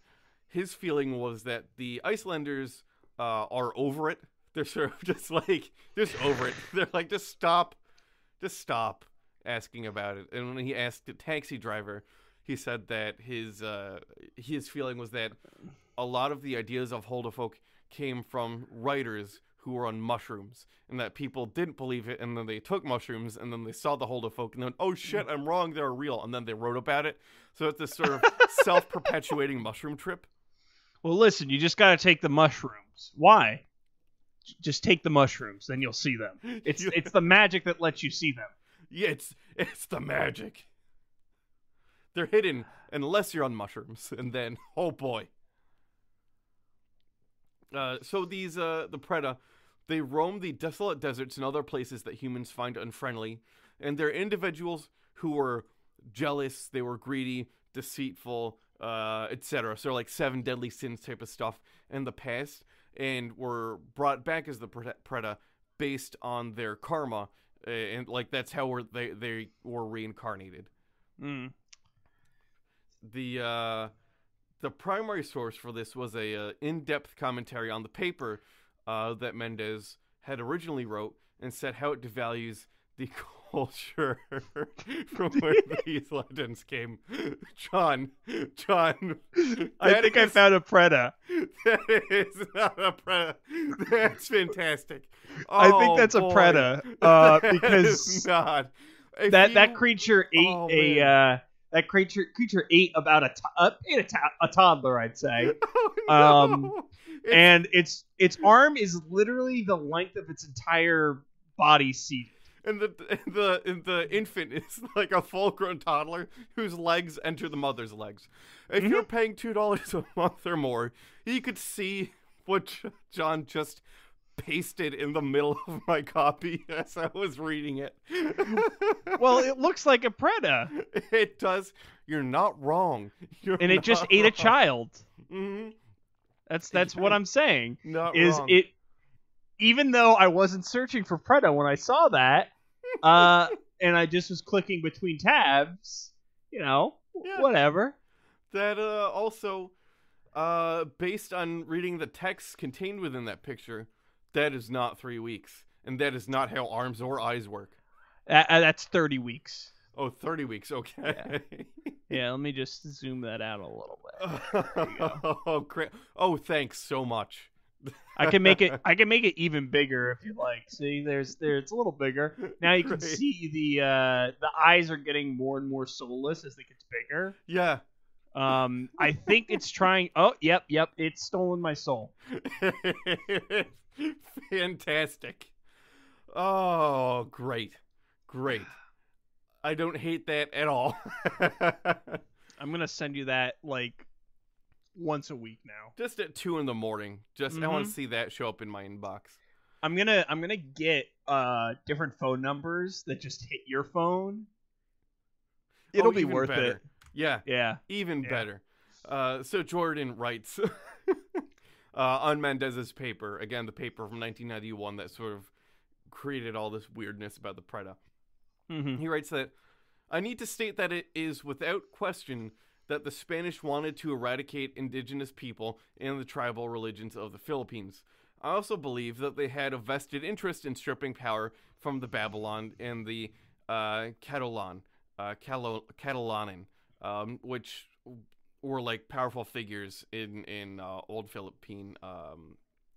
his feeling was that the Icelanders uh, are over it. They're sort of [LAUGHS] just like just over it. [LAUGHS] They're like just stop, just stop asking about it. And when he asked the taxi driver, he said that his uh, his feeling was that a lot of the ideas of Huldufólk came from writers who were on mushrooms, and that people didn't believe it, and then they took mushrooms, and then they saw the Huldufólk, and then oh shit, I'm wrong, they're real, and then they wrote about it. So it's this sort of [LAUGHS] self-perpetuating mushroom trip. Well, listen, you just got to take the mushrooms. Why? J- Just take the mushrooms, then you'll see them. [LAUGHS] It's it's the magic that lets you see them. Yeah, it's it's the magic. They're hidden unless you're on mushrooms, [LAUGHS] and then oh boy. Uh, so these uh, the Preda, they roam the desolate deserts and other places that humans find unfriendly, and they're individuals who were jealous, they were greedy, deceitful, uh, etc. So like seven deadly sins type of stuff in the past, and were brought back as the Pre- Preda based on their karma, and like that's how we're, they they were reincarnated Mm. The uh, the primary source for this was a uh, in-depth commentary on the paper uh, that Mendez had originally wrote and said how it devalues the [LAUGHS] culture from where [LAUGHS] these legends came. John, John, [LAUGHS] I that think I found a Preda. that is not a pre- That's fantastic. I Oh, think that's a boy. Preda uh, That is because not. If that that creature ate Oh, a uh, that creature creature ate about a to- uh, ate a, to- a toddler, I'd say, [LAUGHS] Oh, no. Um, It's- and its its arm is literally the length of its entire body seated. and the and the and the infant is [LAUGHS] like a full-grown toddler whose legs enter the mother's legs. If you're paying two dollars a month or more, you could see what John just pasted in the middle of my copy [LAUGHS] as I was reading it. [LAUGHS] Well, it looks like a Preda, it does. You're not wrong. You're and it just not ate a wrong. child. Mhm. That's that's what I'm saying. [LAUGHS] Not is wrong. it even though I wasn't searching for Preda when I saw that, uh, and I just was clicking between tabs, you know, Yeah. whatever. that uh, also, uh, based on reading the text contained within that picture, that is not three weeks, and that is not how arms or eyes work. Uh, that's 30 weeks. Oh, 30 weeks. Okay. Yeah, let me just zoom that out a little bit. [LAUGHS] oh, cra- oh, thanks so much. I can make it. [LAUGHS] I can make it even bigger if you like. See, there's there. It's a little bigger. Now you can Great. see the uh, the eyes are getting more and more soulless as it gets bigger. Yeah. Um, I think it's trying. Oh, yep, yep. It's stolen my soul. [LAUGHS] [LAUGHS] Fantastic. Oh, great. Great. I don't hate that at all. [LAUGHS] I'm gonna send you that like once a week now. Just at two in the morning. Just I want to see that show up in my inbox. I'm gonna I'm gonna get uh different phone numbers that just hit your phone. It'll Oh, be worth better. it. Yeah, Yeah. even Yeah. better. Uh, so Jordan writes [LAUGHS] uh, on Mendez's paper again, the paper from 1991 that sort of created all this weirdness about the Preda. hmm He writes that I need to state that it is without question that the Spanish wanted to eradicate indigenous people and the tribal religions of the Philippines. I also believe that they had a vested interest in stripping power from the Babaylan and the uh, Catalan, uh, Calo- Catalanan, um, which were like powerful figures in in uh, old Philippine. Um,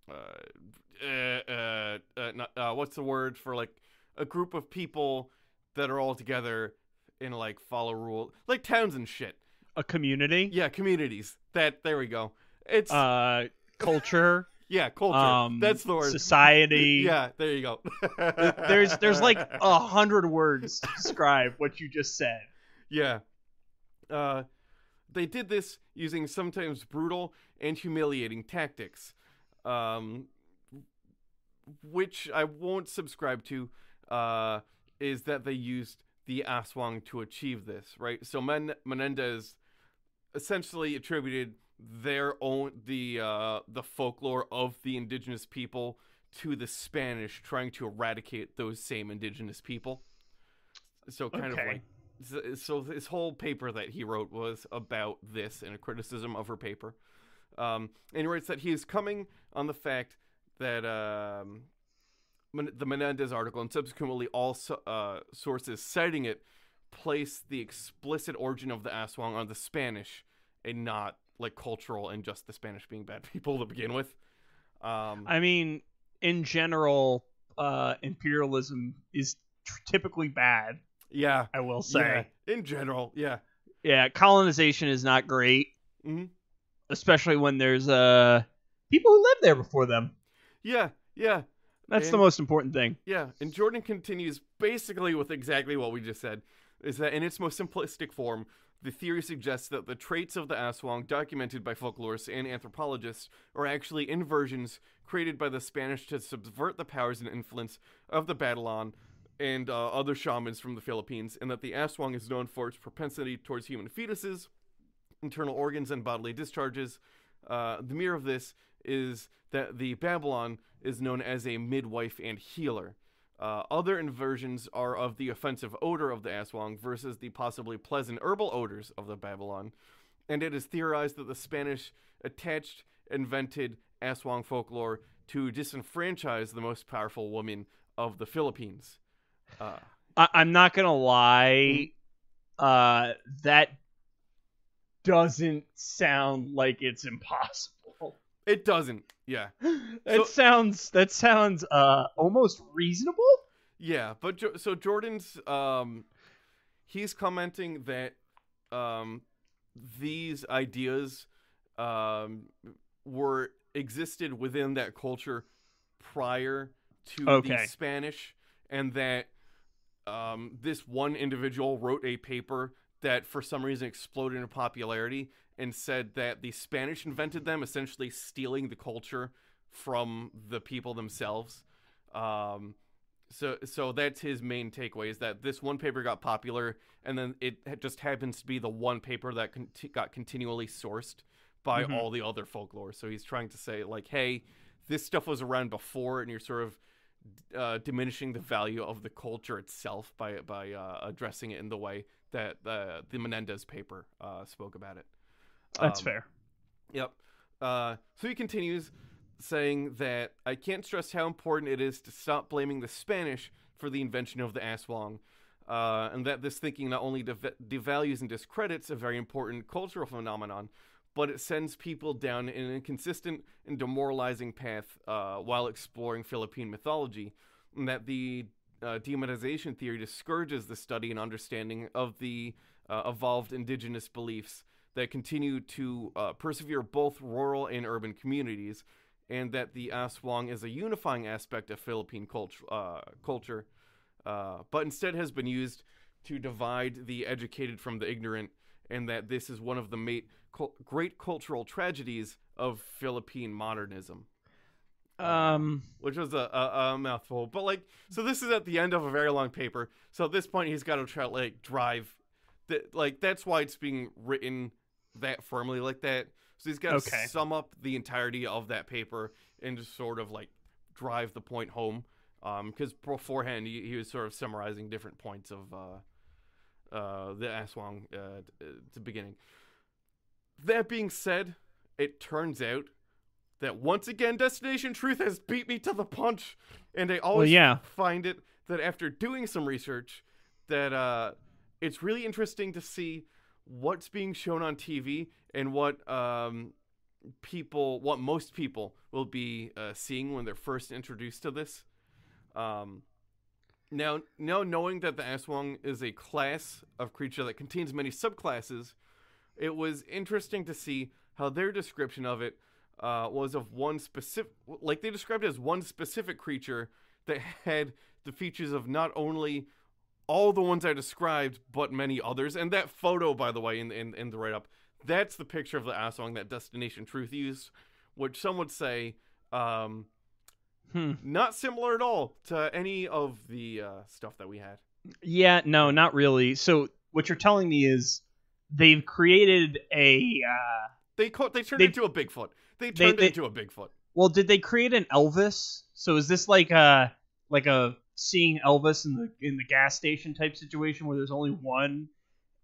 uh, uh, uh, uh, not, uh, what's the word for like a group of people that are all together in like follow rule like towns and shit. A community. Yeah, communities. That there we go. It's Uh, culture. [LAUGHS] yeah, culture. um, That's the word. Society. [LAUGHS] Yeah, there you go. There's there's like a hundred words to describe what you just said. [LAUGHS] Yeah. Uh, they did this using sometimes brutal and humiliating tactics, um, which I won't subscribe to, uh, is that they used the Aswang to achieve this, right? So Men- Menendez essentially attributed their own the uh, the folklore of the indigenous people to the Spanish trying to eradicate those same indigenous people. So kind of like so- this whole paper that he wrote was about this and a criticism of her paper. Um, and he writes that he is coming on the fact that um, the Menendez article and subsequently all uh, sources citing it place the explicit origin of the Aswang on the Spanish and not like cultural and just the Spanish being bad [LAUGHS] people to begin with. Um, I mean, in general, uh, imperialism is typically bad. Yeah, I will say. yeah, in general, yeah. Yeah, colonization is not great, Mhm. especially when there's uh people who lived there before them. Yeah, yeah. That's the most important thing. Yeah, and Jordan continues basically with exactly what we just said is that in its most simplistic form, the theory suggests that the traits of the Aswang documented by folklorists and anthropologists are actually inversions created by the Spanish to subvert the powers and influence of the Babaylan and uh, other shamans from the Philippines, and that the Aswang is known for its propensity towards human fetuses, internal organs, and bodily discharges. Uh, the mirror of this is that the Babaylan is known as a midwife and healer. Uh, other inversions are of the offensive odor of the Aswang versus the possibly pleasant herbal odors of the Babaylan. And it is theorized that the Spanish attached invented Aswang folklore to disenfranchise the most powerful woman of the Philippines. Uh, I- I'm not gonna lie, uh, that doesn't sound like it's impossible. it doesn't, yeah. [LAUGHS] That So- sounds that sounds uh almost reasonable. Yeah, but jo- so Jordan's um he's commenting that um these ideas um were existed within that culture prior to Okay. the Spanish and that um, this one individual wrote a paper that for some reason exploded in popularity and said that the Spanish invented them, essentially stealing the culture from the people themselves. Um, so, so that's his main takeaway is that this one paper got popular, and then it just happens to be the one paper that conti- got continually sourced by Mhm. all the other folklore. So he's trying to say like, hey, this stuff was around before, and you're sort of uh, diminishing the value of the culture itself by by uh, addressing it in the way that uh, the Menendez paper uh, spoke about it. That's Um, fair. Yep. Uh, so he continues saying that I can't stress how important it is to stop blaming the Spanish for the invention of the aswang, uh, and that this thinking not only dev- devalues and discredits a very important cultural phenomenon, but it sends people down an inconsistent and demoralizing path uh, while exploring Philippine mythology, and that the uh, demonization theory discourages the study and understanding of the uh, evolved indigenous beliefs that continue to uh, persevere both rural and urban communities, and that the aswang is a unifying aspect of Philippine culture, uh, culture uh, but instead has been used to divide the educated from the ignorant, and that this is one of the mate, cul- great cultural tragedies of Philippine modernism Um, which was a, a, a mouthful. But like, so this is at the end of a very long paper. So at this point, he's got to try to like drive, that like that's why it's being written that firmly like that. So he's got to Okay. sum up the entirety of that paper and just sort of like drive the point home. Um, because beforehand he, he was sort of summarizing different points of uh, uh, the Aswang uh, at the beginning. That being said, it turns out that once again Destination Truth has beat me to the punch, and I always yeah. find it that after doing some research, that uh, it's really interesting to see what's being shown on TV and what um, people, what most people will be uh, seeing when they're first introduced to this. Um, now, now knowing that the Aswang is a class of creature that contains many subclasses, it was interesting to see how their description of it uh, was of one specific, like they described it as one specific creature that had the features of not only all the ones I described, but many others. And that photo, by the way, in in, in the write up, that's the picture of the Aswang that Destination Truth used, which some would say um, hmm. not similar at all to any of the uh, stuff that we had. Yeah, no, not really. So what you're telling me is they've created a. Uh, They co- they turned They- into a Bigfoot. They they- turned they- it into a Bigfoot. well, did they create an Elvis? So is this like a like a seeing Elvis in the in the gas station type situation where there's only one,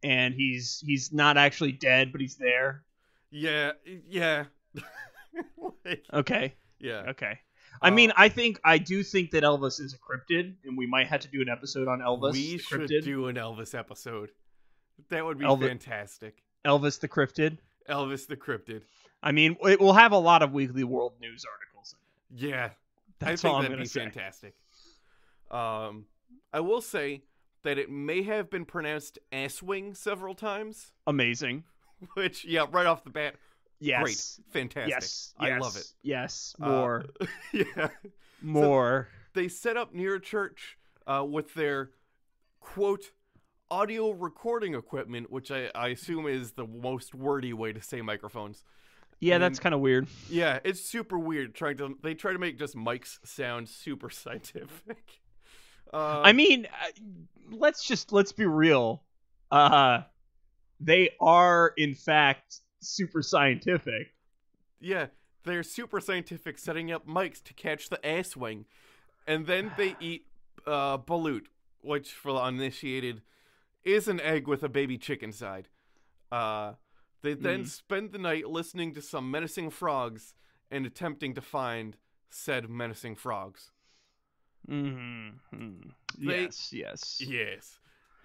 and he's he's not actually dead, but he's there? Yeah, yeah. [LAUGHS] Like, Okay, yeah. okay. I Uh, mean, I think I do think that Elvis is a cryptid, and we might have to do an episode on Elvis. we should do an Elvis episode. That would be Elvis- fantastic. Elvis the cryptid. Elvis the Cryptid. I mean, it will have a lot of Weekly World News articles. in it. Yeah, That's I think all I'm that'd gonna be say. fantastic. Um, I will say that it may have been pronounced asswing several times, Amazing. [LAUGHS] which yeah, right off the bat, Yes. great, fantastic. Yes. I yes, love it. Yes. Uh, More. [LAUGHS] yeah, more. they set up near a church uh, with their quote audio recording equipment, which I, I assume is the most wordy way to say microphones. yeah, I that's kind of weird. Yeah, it's super weird trying to. They try to make just mics sound super [LAUGHS] scientific. Uh, I mean, uh, let's just let's be real. Uh they are in fact super scientific. yeah, they're super scientific, setting up mics to catch the ass wing, and then they [SIGHS] eat uh, balut, which for the uninitiated is an egg with a baby chicken inside. Uh, they then Mm. spend the night listening to some menacing frogs and attempting to find said menacing frogs. Mm-hmm. They- Yes, yes. Yes,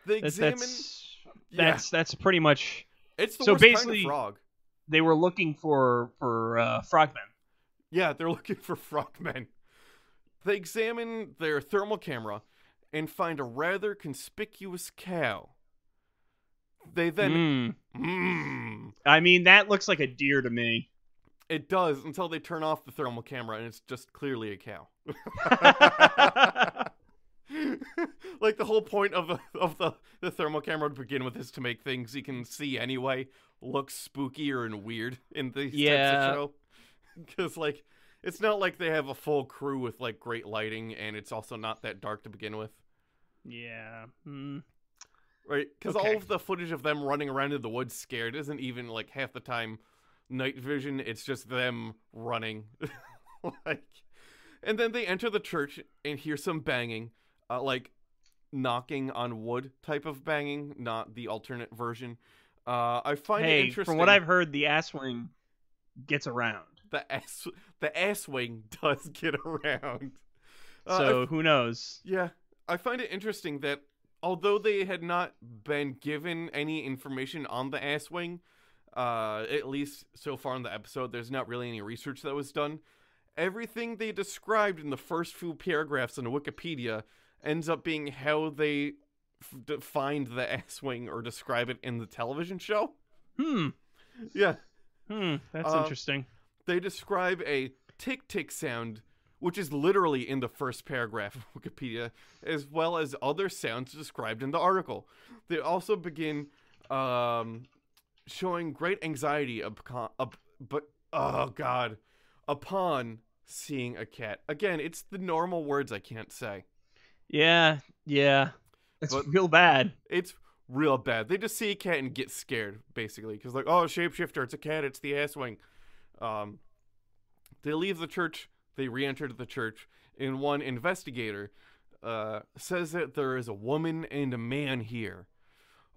they That's examine. that's, yeah, that's that's pretty much. it's the so worst kind basically- of frog. They were looking for for uh, frogmen. Yeah, they're [LAUGHS] looking for frogmen. They examine their thermal camera and find a rather conspicuous cow. They then. Mm. Mmm. I mean, that looks like a deer to me. It does until they turn off the thermal camera and it's just clearly a cow. [LAUGHS] [LAUGHS] like the whole point of the of the the thermal camera to begin with is to make things you can see anyway look spookier and weird [LAUGHS] in these Yeah. types of show. [LAUGHS] Because like it's not like they have a full crew with like great lighting, and it's also not that dark to begin with, Yeah. Hmm. right? Because all of the footage of them running around in the woods scared isn't even like half the time night vision. It's just them running, [LAUGHS] like. And then they enter the church and hear some banging, uh, like knocking on wood type of banging, not the alternate version. Uh, I find it Hey, interesting. from what I've heard, the ass wing gets around. the ass the ass wing [LAUGHS] does get around. Uh, So who knows? Yeah, I find it interesting that although they had not been given any information on the ass wing, uh, at least so far in the episode, there's not really any research that was done. Everything they described in the first few paragraphs on Wikipedia ends up being how they f- defined the ass wing or describe it in the television show. Hmm. Yeah, Hmm. That's Uh, interesting. they describe a tick tick sound, which is literally in the first paragraph of Wikipedia, as well as other sounds described in the article. They also begin um, showing great anxiety upon, up, but oh god, upon seeing a cat. Again, it's the normal words I can't say. Yeah. Yeah. It's But- real bad. It's real bad. They just see a cat and get scared, basically, because like, oh, shapeshifter, it's a cat, it's the ass wing. Um, they leave the church. They re-enter the church, and one investigator uh, says that there is a woman and a man here.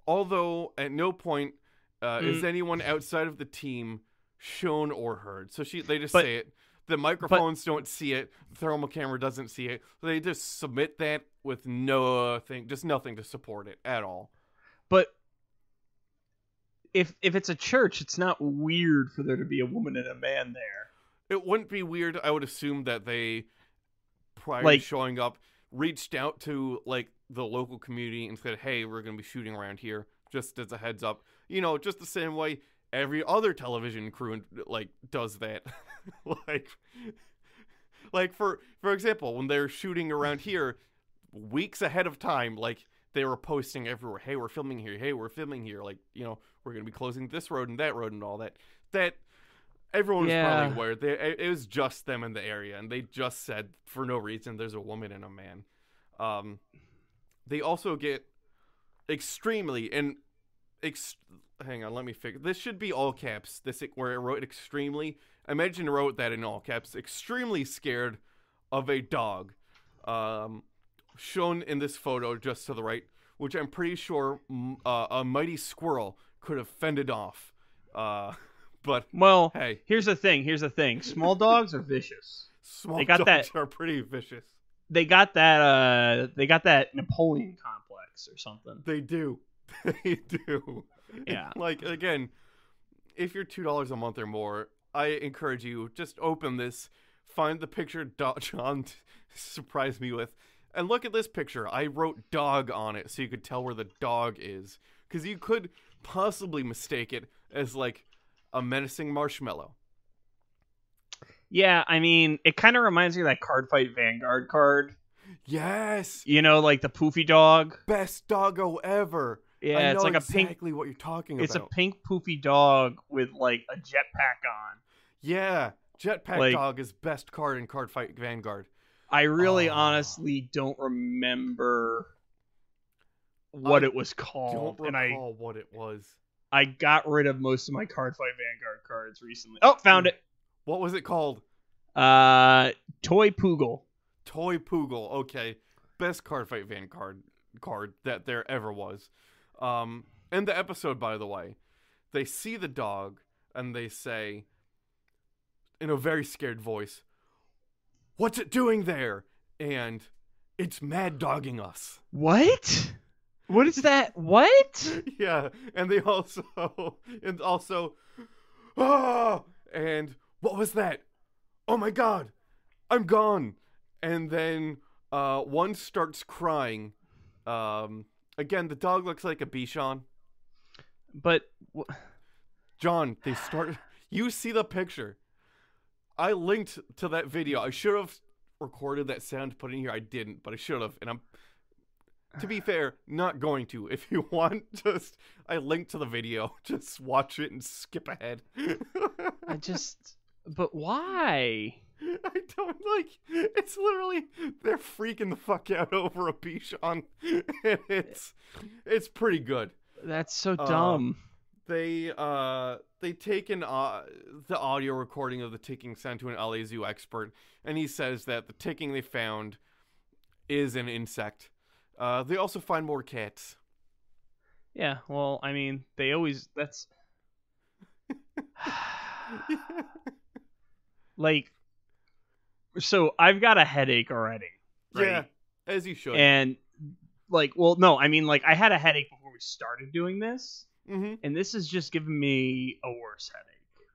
Although at no point uh, is anyone outside of the team shown or heard. So she, they just But- say it. The microphones don't see it. The thermal camera doesn't see it. They just submit that with nothing, just nothing to support it at all. But if if it's a church, it's not weird for there to be a woman and a man there. It wouldn't be weird. I would assume that they, prior Like- to showing up, reached out to like the local community and said, "Hey, we're going to be shooting around here, just as a heads up." You know, just the same way every other television crew like does that. [LAUGHS] like, like for for example, when they're shooting around here, weeks ahead of time, like they were posting everywhere. Hey, we're filming here. Hey, we're filming here. Like, you know, we're going to be closing this road and that road and all that. That everyone was Yeah. probably aware. They, it was just them in the area, and they just said for no reason there's a woman and a man. Um, they also get extremely and ex- hang on, let me figure. This should be all caps. This where I wrote extremely. Imagine I wrote that in all caps. Extremely scared of a dog. Um, shown in this photo just to the right, which I'm pretty sure uh, a mighty squirrel could have fended off. Uh, [LAUGHS] but Well, hey, here's the thing. Here's the thing. Small dogs are vicious. small They got dogs that- are pretty vicious. They got that. Uh, they got that Napoleon complex or something. They do. [LAUGHS] They do. [LAUGHS] Yeah. like again, if you're two dollars a month or more, I encourage you just open this, find the picture [LAUGHS] John surprised me with, and look at this picture. I wrote dog on it so you could tell where the dog is, because you could possibly mistake it as like a menacing marshmallow. Yeah, I mean, it kind of reminds me of that card fight Vanguard card. Yes, You know, like the poofy dog. best doggo ever. Yeah, it's like a pink. exactly what you're talking about. It's a pink poofy dog with like a jetpack on. yeah, Jetpack like- Dog is best card in Card Fight Vanguard. I really Oh. honestly don't remember what I it was called, Don't and I recall what it was. I got rid of most of my card fight Vanguard cards recently. Oh, found it. What was it called? Uh, Toy Poogle. Toy Poogle. Okay, best card fight Vanguard card that there ever was. Um, in the episode, by the way, they see the dog and they say, in a very scared voice, "What's it doing there?" And it's mad dogging us. What? What is that? What? [LAUGHS] yeah, and they also [LAUGHS] and also ah and what was that? Oh my god. I'm gone. And then uh one starts crying. Um again, the dog looks like a Bichon. But wh- John, they start [LAUGHS] you see the picture. I linked to that video. I should have recorded that sound put in here. I didn't, but I should have and I'm to be fair, not going to. If you [LAUGHS] want, just I linked to the video. [LAUGHS] Just watch it and skip ahead. I just. But why? [LAUGHS] I don't like. It's literally they're freaking the fuck out over a Bichon, [LAUGHS] and it's it's pretty good. That's so Uh, dumb. They uh they take an uh, the audio recording of the ticking sent to an LA Zoo expert, and he says that the ticking they found is an insect. Uh, they also find more cats. Yeah, well, I mean, they always. That's. [LAUGHS] [SIGHS] like. So I've got a headache already. Right? Yeah, as you should. And, like, well, no, I mean, like, I had a headache before we started doing this, hmm and this has just given me a worse headache.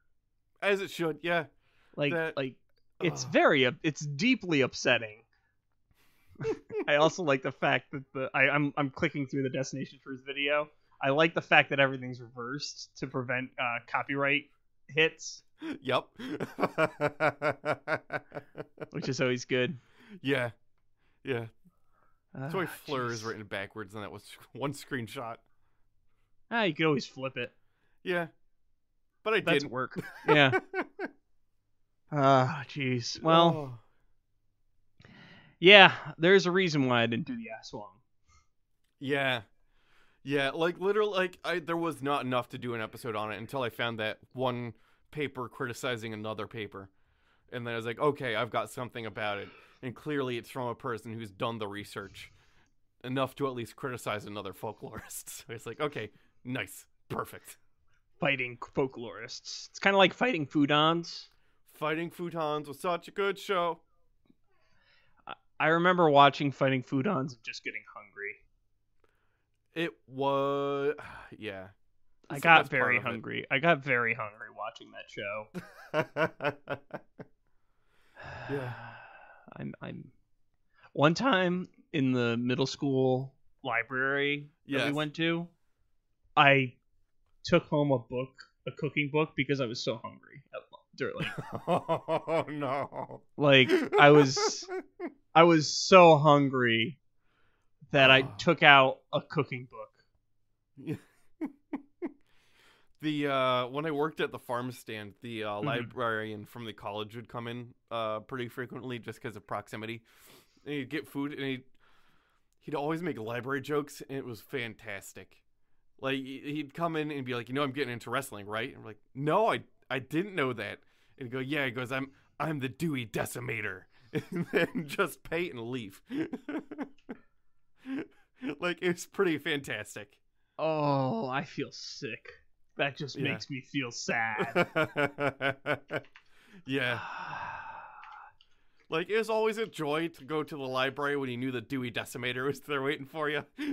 As it should. Yeah. Like, That- like, it's Ugh. very, it's deeply upsetting. [LAUGHS] I also like the fact that the I, I'm I'm clicking through the Destination Truth video. I like the fact that everything's reversed to prevent uh, copyright hits, [LAUGHS] Yep. [LAUGHS] which is always good. yeah. Yeah. That's why Ah, Fleur is written backwards, and that was one screenshot. Ah, you could always flip it. Yeah. But I didn't. work. [LAUGHS] Yeah. Ah, jeez. Well, Oh. yeah. There's a reason why I didn't do the ass swung. Yeah. Yeah, like literally like I there was not enough to do an episode on it until I found that one paper criticizing another paper. And then I was like, okay, I've got something about it. And clearly it's from a person who's done the research enough to at least criticize another folklorist. [LAUGHS] So it's like, okay, nice. Perfect. Fighting folklorists. It's kind of like Fighting Foodons. Fighting Foodons was such a good show. I remember watching Fighting Foodons and just getting hungry. It was [SIGHS] yeah. I got very it. hungry. I got very hungry watching that show. [LAUGHS] [SIGHS] Yeah. I'm I'm one time in the middle school library that we went to, I took home a book, a cooking book because I was so hungry. at Like, [LAUGHS] oh no. like I was [LAUGHS] I was so hungry that I Oh. took out a cooking book. The uh when I worked at the farm stand, the uh, Mhm. librarian from the college would come in uh pretty frequently just because of proximity. And he'd get food and he'd he'd always make library jokes and it was fantastic. Like he- he'd come in and be like, "You know, I'm getting into wrestling, right?" And we're like, "No, I I didn't know that." And he'd go, "Yeah." He goes, "I'm I'm the Dewey Decimator," [LAUGHS] and then just pay and leave. [LAUGHS] like it's pretty fantastic. Oh, I feel sick. That just Yeah. makes me feel sad. [LAUGHS] yeah. Like it was always a joy to go to the library when you knew the Dewey Decimator was there waiting for you. [LAUGHS]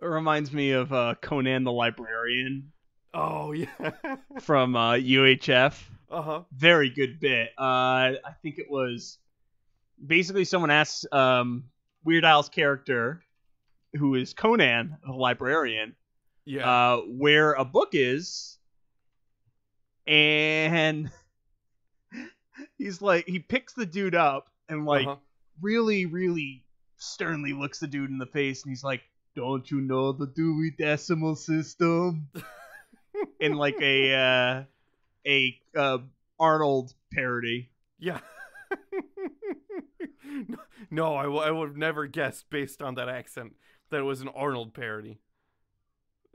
It reminds me of uh, Conan the Librarian oh yeah. [LAUGHS] from uh, UHF. Uh huh. Very good bit. Uh, I think it was basically someone asks um, Weird Al's character, who is Conan the Librarian, Yeah. uh, where a book is, and [LAUGHS] he's like, he picks the dude up and like Uh-huh. really, really sternly looks the dude in the face, and he's like, "Don't you know the Dewey Decimal System?" [LAUGHS] in like a uh, a uh, Arnold parody. Yeah. [LAUGHS] no, I, w- I would have never guessed based on that accent that it was an Arnold parody. [LAUGHS]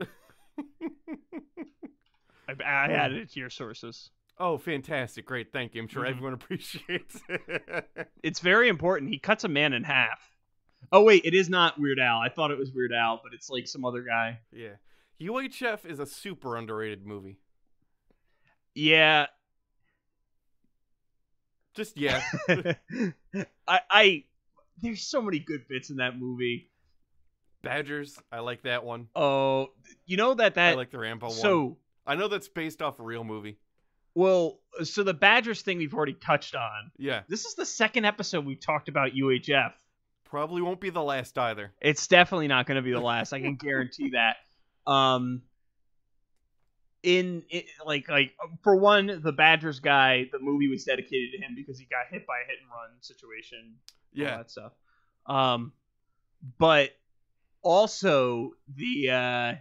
I, I added it to your sources. Oh, fantastic. Great. Thank you. I'm sure Mhm. everyone [LAUGHS] appreciates it. [LAUGHS] It's very important. He cuts a man in half. Oh wait, it is not Weird Al. I thought it was Weird Al, but it's like some other guy. yeah. UHF is a super underrated movie. Yeah, Just yeah. I, I there's so many good bits in that movie. Badgers. I like that one. Oh, you know that that I like the Rambo one. so I know that's based off a real movie. well. So the Badgers thing we've already touched on. Yeah. This is the second episode we've talked about UHF. Probably won't be the last either. It's definitely not going to be the last. I can guarantee [LAUGHS] that. Um, in it, like like for one, the Badgers guy, the movie was dedicated to him because he got hit by a hit and run situation. all Yeah. that stuff. Um, but also the uh,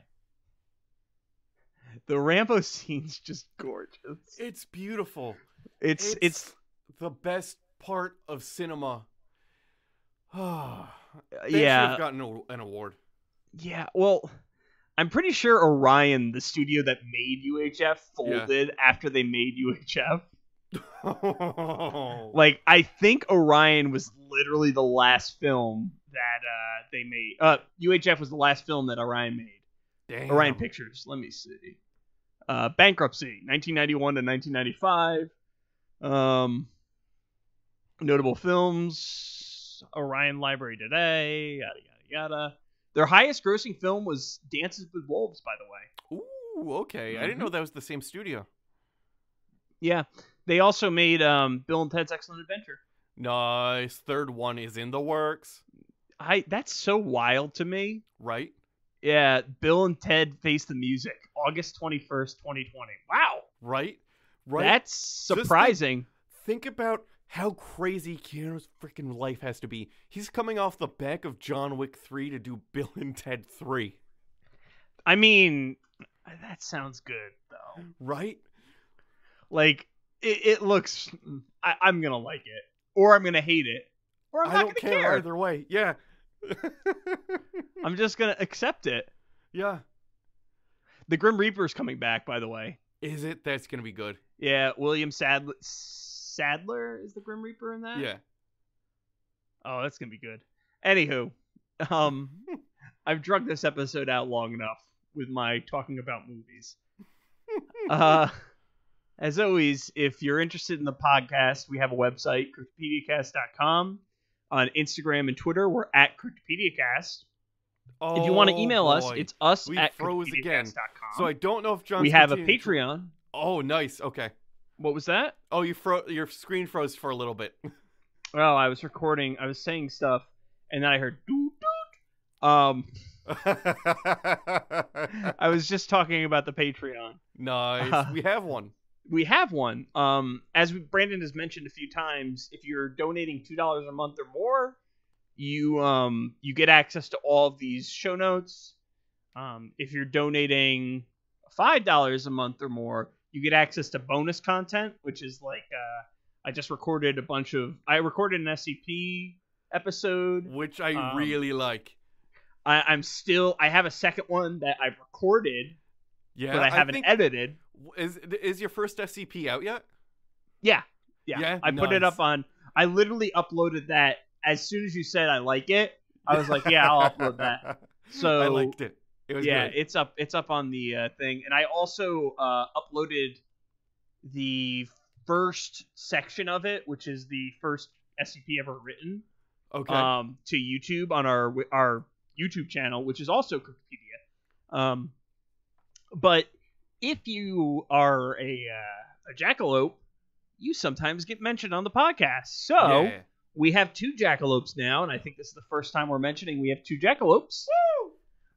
the Rambo [LAUGHS] scene's just gorgeous. It's beautiful. It's it's, the best part of cinema. Ah, [SIGHS] uh, they yeah, have gotten a- an award. yeah. Well, I'm pretty sure Orion, the studio that made UHF, folded after they made UHF. Like I think Orion was literally the last film that uh, they made. Uh, UHF was the last film that Orion made. Damn. Orion Pictures. Let me see. Uh, bankruptcy, 1991 to 1995. Um, notable films: Orion Library Today. Yada yada yada. Their highest grossing film was Dances with Wolves, by the way. Ooh, okay. I didn't know that was the same studio. Yeah, they also made um, Bill and Ted's Excellent Adventure. Nice. Third one is in the works, I that's so wild to me. right? Yeah, Bill and Ted Face the Music, August 21st, 2020. Wow. Right? Right? That's think- surprising. Think about how crazy Keanu's freaking life has to be. He's coming off the back of John Wick 3 to do [LAUGHS] Bill and Ted 3, I mean, that sounds good though. right? Like it, it looks I, I'm gonna like it. Or I'm gonna hate it. Or I'm I not don't gonna care, care. either way. Yeah. [LAUGHS] I'm just gonna accept it. yeah. The Grim Reaper's coming back, by the way. Is it? That's going to be good. Yeah, William Sadler Sadler is the Grim Reaper in that? Yeah. Oh, that's gonna be good. Anywho, um, [LAUGHS] I've drug this episode out long enough with my talking about movies. uh, as always, if you're interested in the podcast, we have a website, cryptopediacast.com. On Instagram and Twitter, we're at cryptopediacast. if you want to Oh, email us, it's us We at froze again. cryptopediacast.com. So I don't know if John. we have a Patreon. Oh, nice. Okay. What was that? Oh, you fro- your screen froze for a little bit. [LAUGHS] Well, I was recording. I was saying stuff, and then I heard doot doot. Um, [LAUGHS] [LAUGHS] I was just talking about the Patreon. nice. Uh, we have one. We have one. Um, as Brandon has mentioned a few times, if you're donating two dollars a month or more, you um you get access to all of these show notes. Um, if you're donating five dollars a month or more, you get access to bonus content, which is like uh, I just recorded a bunch of I recorded an SCP episode. Which I um, really like. I, I'm still I have a second one that I've recorded, Yeah, but I haven't think, edited. Is is your first SCP out yet? Yeah, yeah. Yeah? I put it up on. I literally uploaded that as soon as you said I like it. I was like, yeah, I'll upload that. [LAUGHS] So I liked it. It was yeah, good. it's up. It's up on the uh, thing, and I also uh, uploaded the first section of it, which is the first SCP ever written, okay. um, to YouTube on our our YouTube channel, which is also Cryptopedia. Um, but if you are a uh, a jackalope, you sometimes get mentioned on the podcast. So yeah. we have two jackalopes now, and I think this is the first time we're mentioning we have two jackalopes.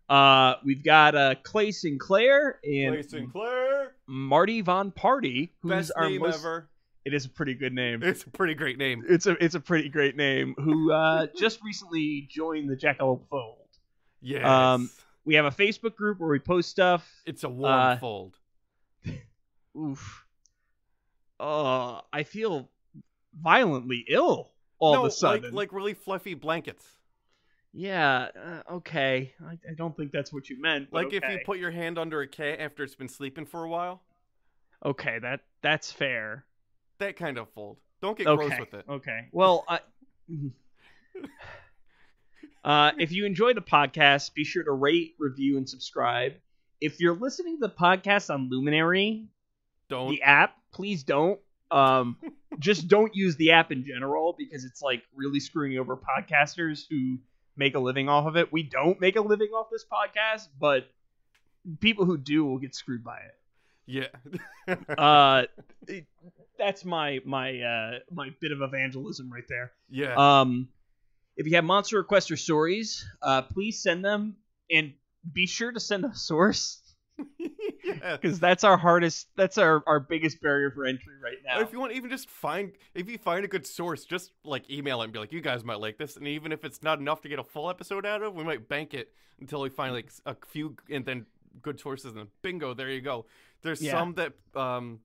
Uh, we've got uh, Clay Sinclair and Clay Sinclair. Marty Von Party, who's Best our name most- ever. It is a pretty good name. It's a pretty great name. It's a it's a pretty great name. Who uh, just recently joined the Jackalope fold. Yes. Um, We have a Facebook group where we post stuff. it's a warm uh, fold. [LAUGHS] Oof. Uh, I feel violently ill all no, of a sudden. like like really fluffy blankets. yeah. Uh, okay. I, I don't think that's what you meant. Like if you put your hand under a cat after it's been sleeping for a while. Okay, that that's fair. That kind of fold. Don't get okay. gross with it. Okay. Well, I. [LAUGHS] [LAUGHS] Uh, if you enjoy the podcast, be sure to rate, review, and subscribe. If you're listening to the podcast on Luminary, Don't. the app, please don't. Um, [LAUGHS] just don't use the app in general because it's like really screwing over podcasters who make a living off of it. We don't make a living off this podcast, but people who do will get screwed by it. Yeah. [LAUGHS] Uh, it- [LAUGHS] that's my my uh my bit of evangelism right there. yeah. Um, if you have monster requests or stories, uh, please send them and be sure to send a source. [LAUGHS] because [LAUGHS] that's our hardest. That's our our biggest barrier for entry right now. if you want, even just find if you find a good source, just like email it and be like, "You guys might like this," and even if it's not enough to get a full episode out of, we might bank it until we find like a few and then good sources, and bingo, there you go. There's Yeah. some that um,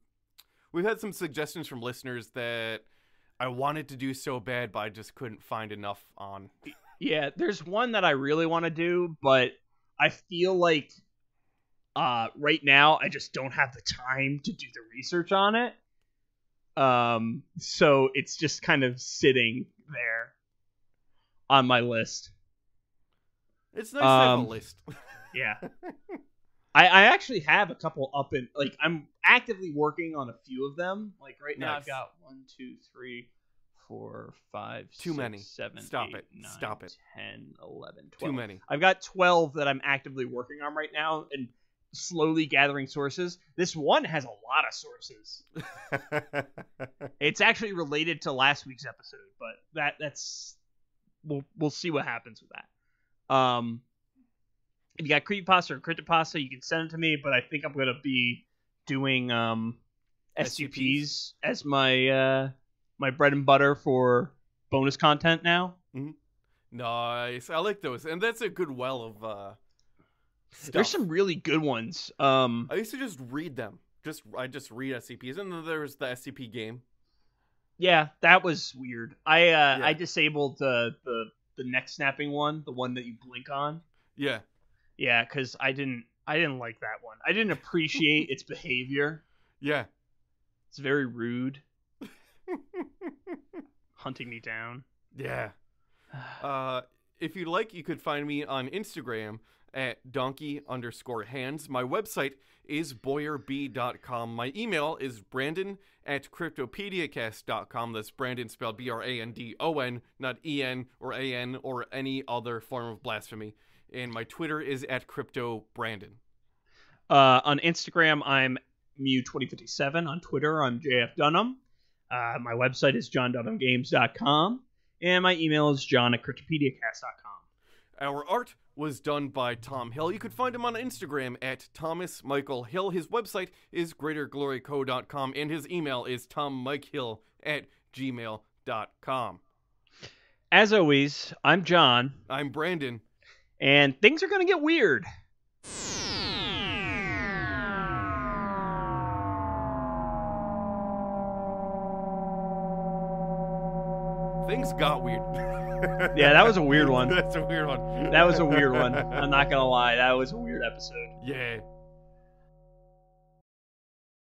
we've had some suggestions from listeners that I wanted to do so bad, but I just couldn't find enough on. Yeah, there's one that I really want to do, but I feel like uh right now I just don't have the time to do the research on it. Um so it's just kind of sitting there on my list. It's nice to have Um, a list. [LAUGHS] Yeah. I, I actually have a couple up in like I'm actively working on a few of them. Like right now Nice. I've got one, two, three, four, five, Too six, many. seven, Stop eight, it. nine, Stop it. 10, 11, 12. Too many. I've got 12 that I'm actively working on right now and slowly gathering sources. This one has a lot of sources. [LAUGHS] It's actually related to last week's episode, but that that's we'll we'll see what happens with that. Um if you got creepypasta or cryptopasta, you can send it to me, but I think I'm gonna be doing um SCPs as my uh my bread and butter for bonus content now. nice. I like those, and that's a good well of uh. There's some really good ones. Um I used to just read them. Just I just read SCPs, and then there was the SCP game. Yeah, that was weird. I uh, Yeah. I disabled the the the neck snapping one, the one that you blink on. Yeah, Yeah, because I didn't I didn't like that one. I didn't appreciate its behavior. yeah. It's very rude, [LAUGHS] hunting me down. Yeah. [SIGHS] Uh, if you'd like, you could find me on Instagram at donkey underscore hands. My website is boyerb.com. My email is brandon at cryptopediacast.com. That's Brandon spelled B R A N D O N, not E N or A N or any other form of blasphemy. And my Twitter is at crypto brandon. Uh, on Instagram, I'm Mew2057. On Twitter, I'm JF Dunham. Uh, my website is johndunhamgames.com. And my email is john at cryptopediacast.com. Our art was done by Tom Hill. You could find him on Instagram at Thomas Michael Hill. His website is greatergloryco.com and his email is tommikehill at gmail.com. As always, I'm John, I'm Brandon. And things are going to get weird. Things got weird. Yeah, that was a weird one. [LAUGHS] That's a weird one. That was a weird one. [LAUGHS] I'm not going to lie. That was a weird episode. Yeah.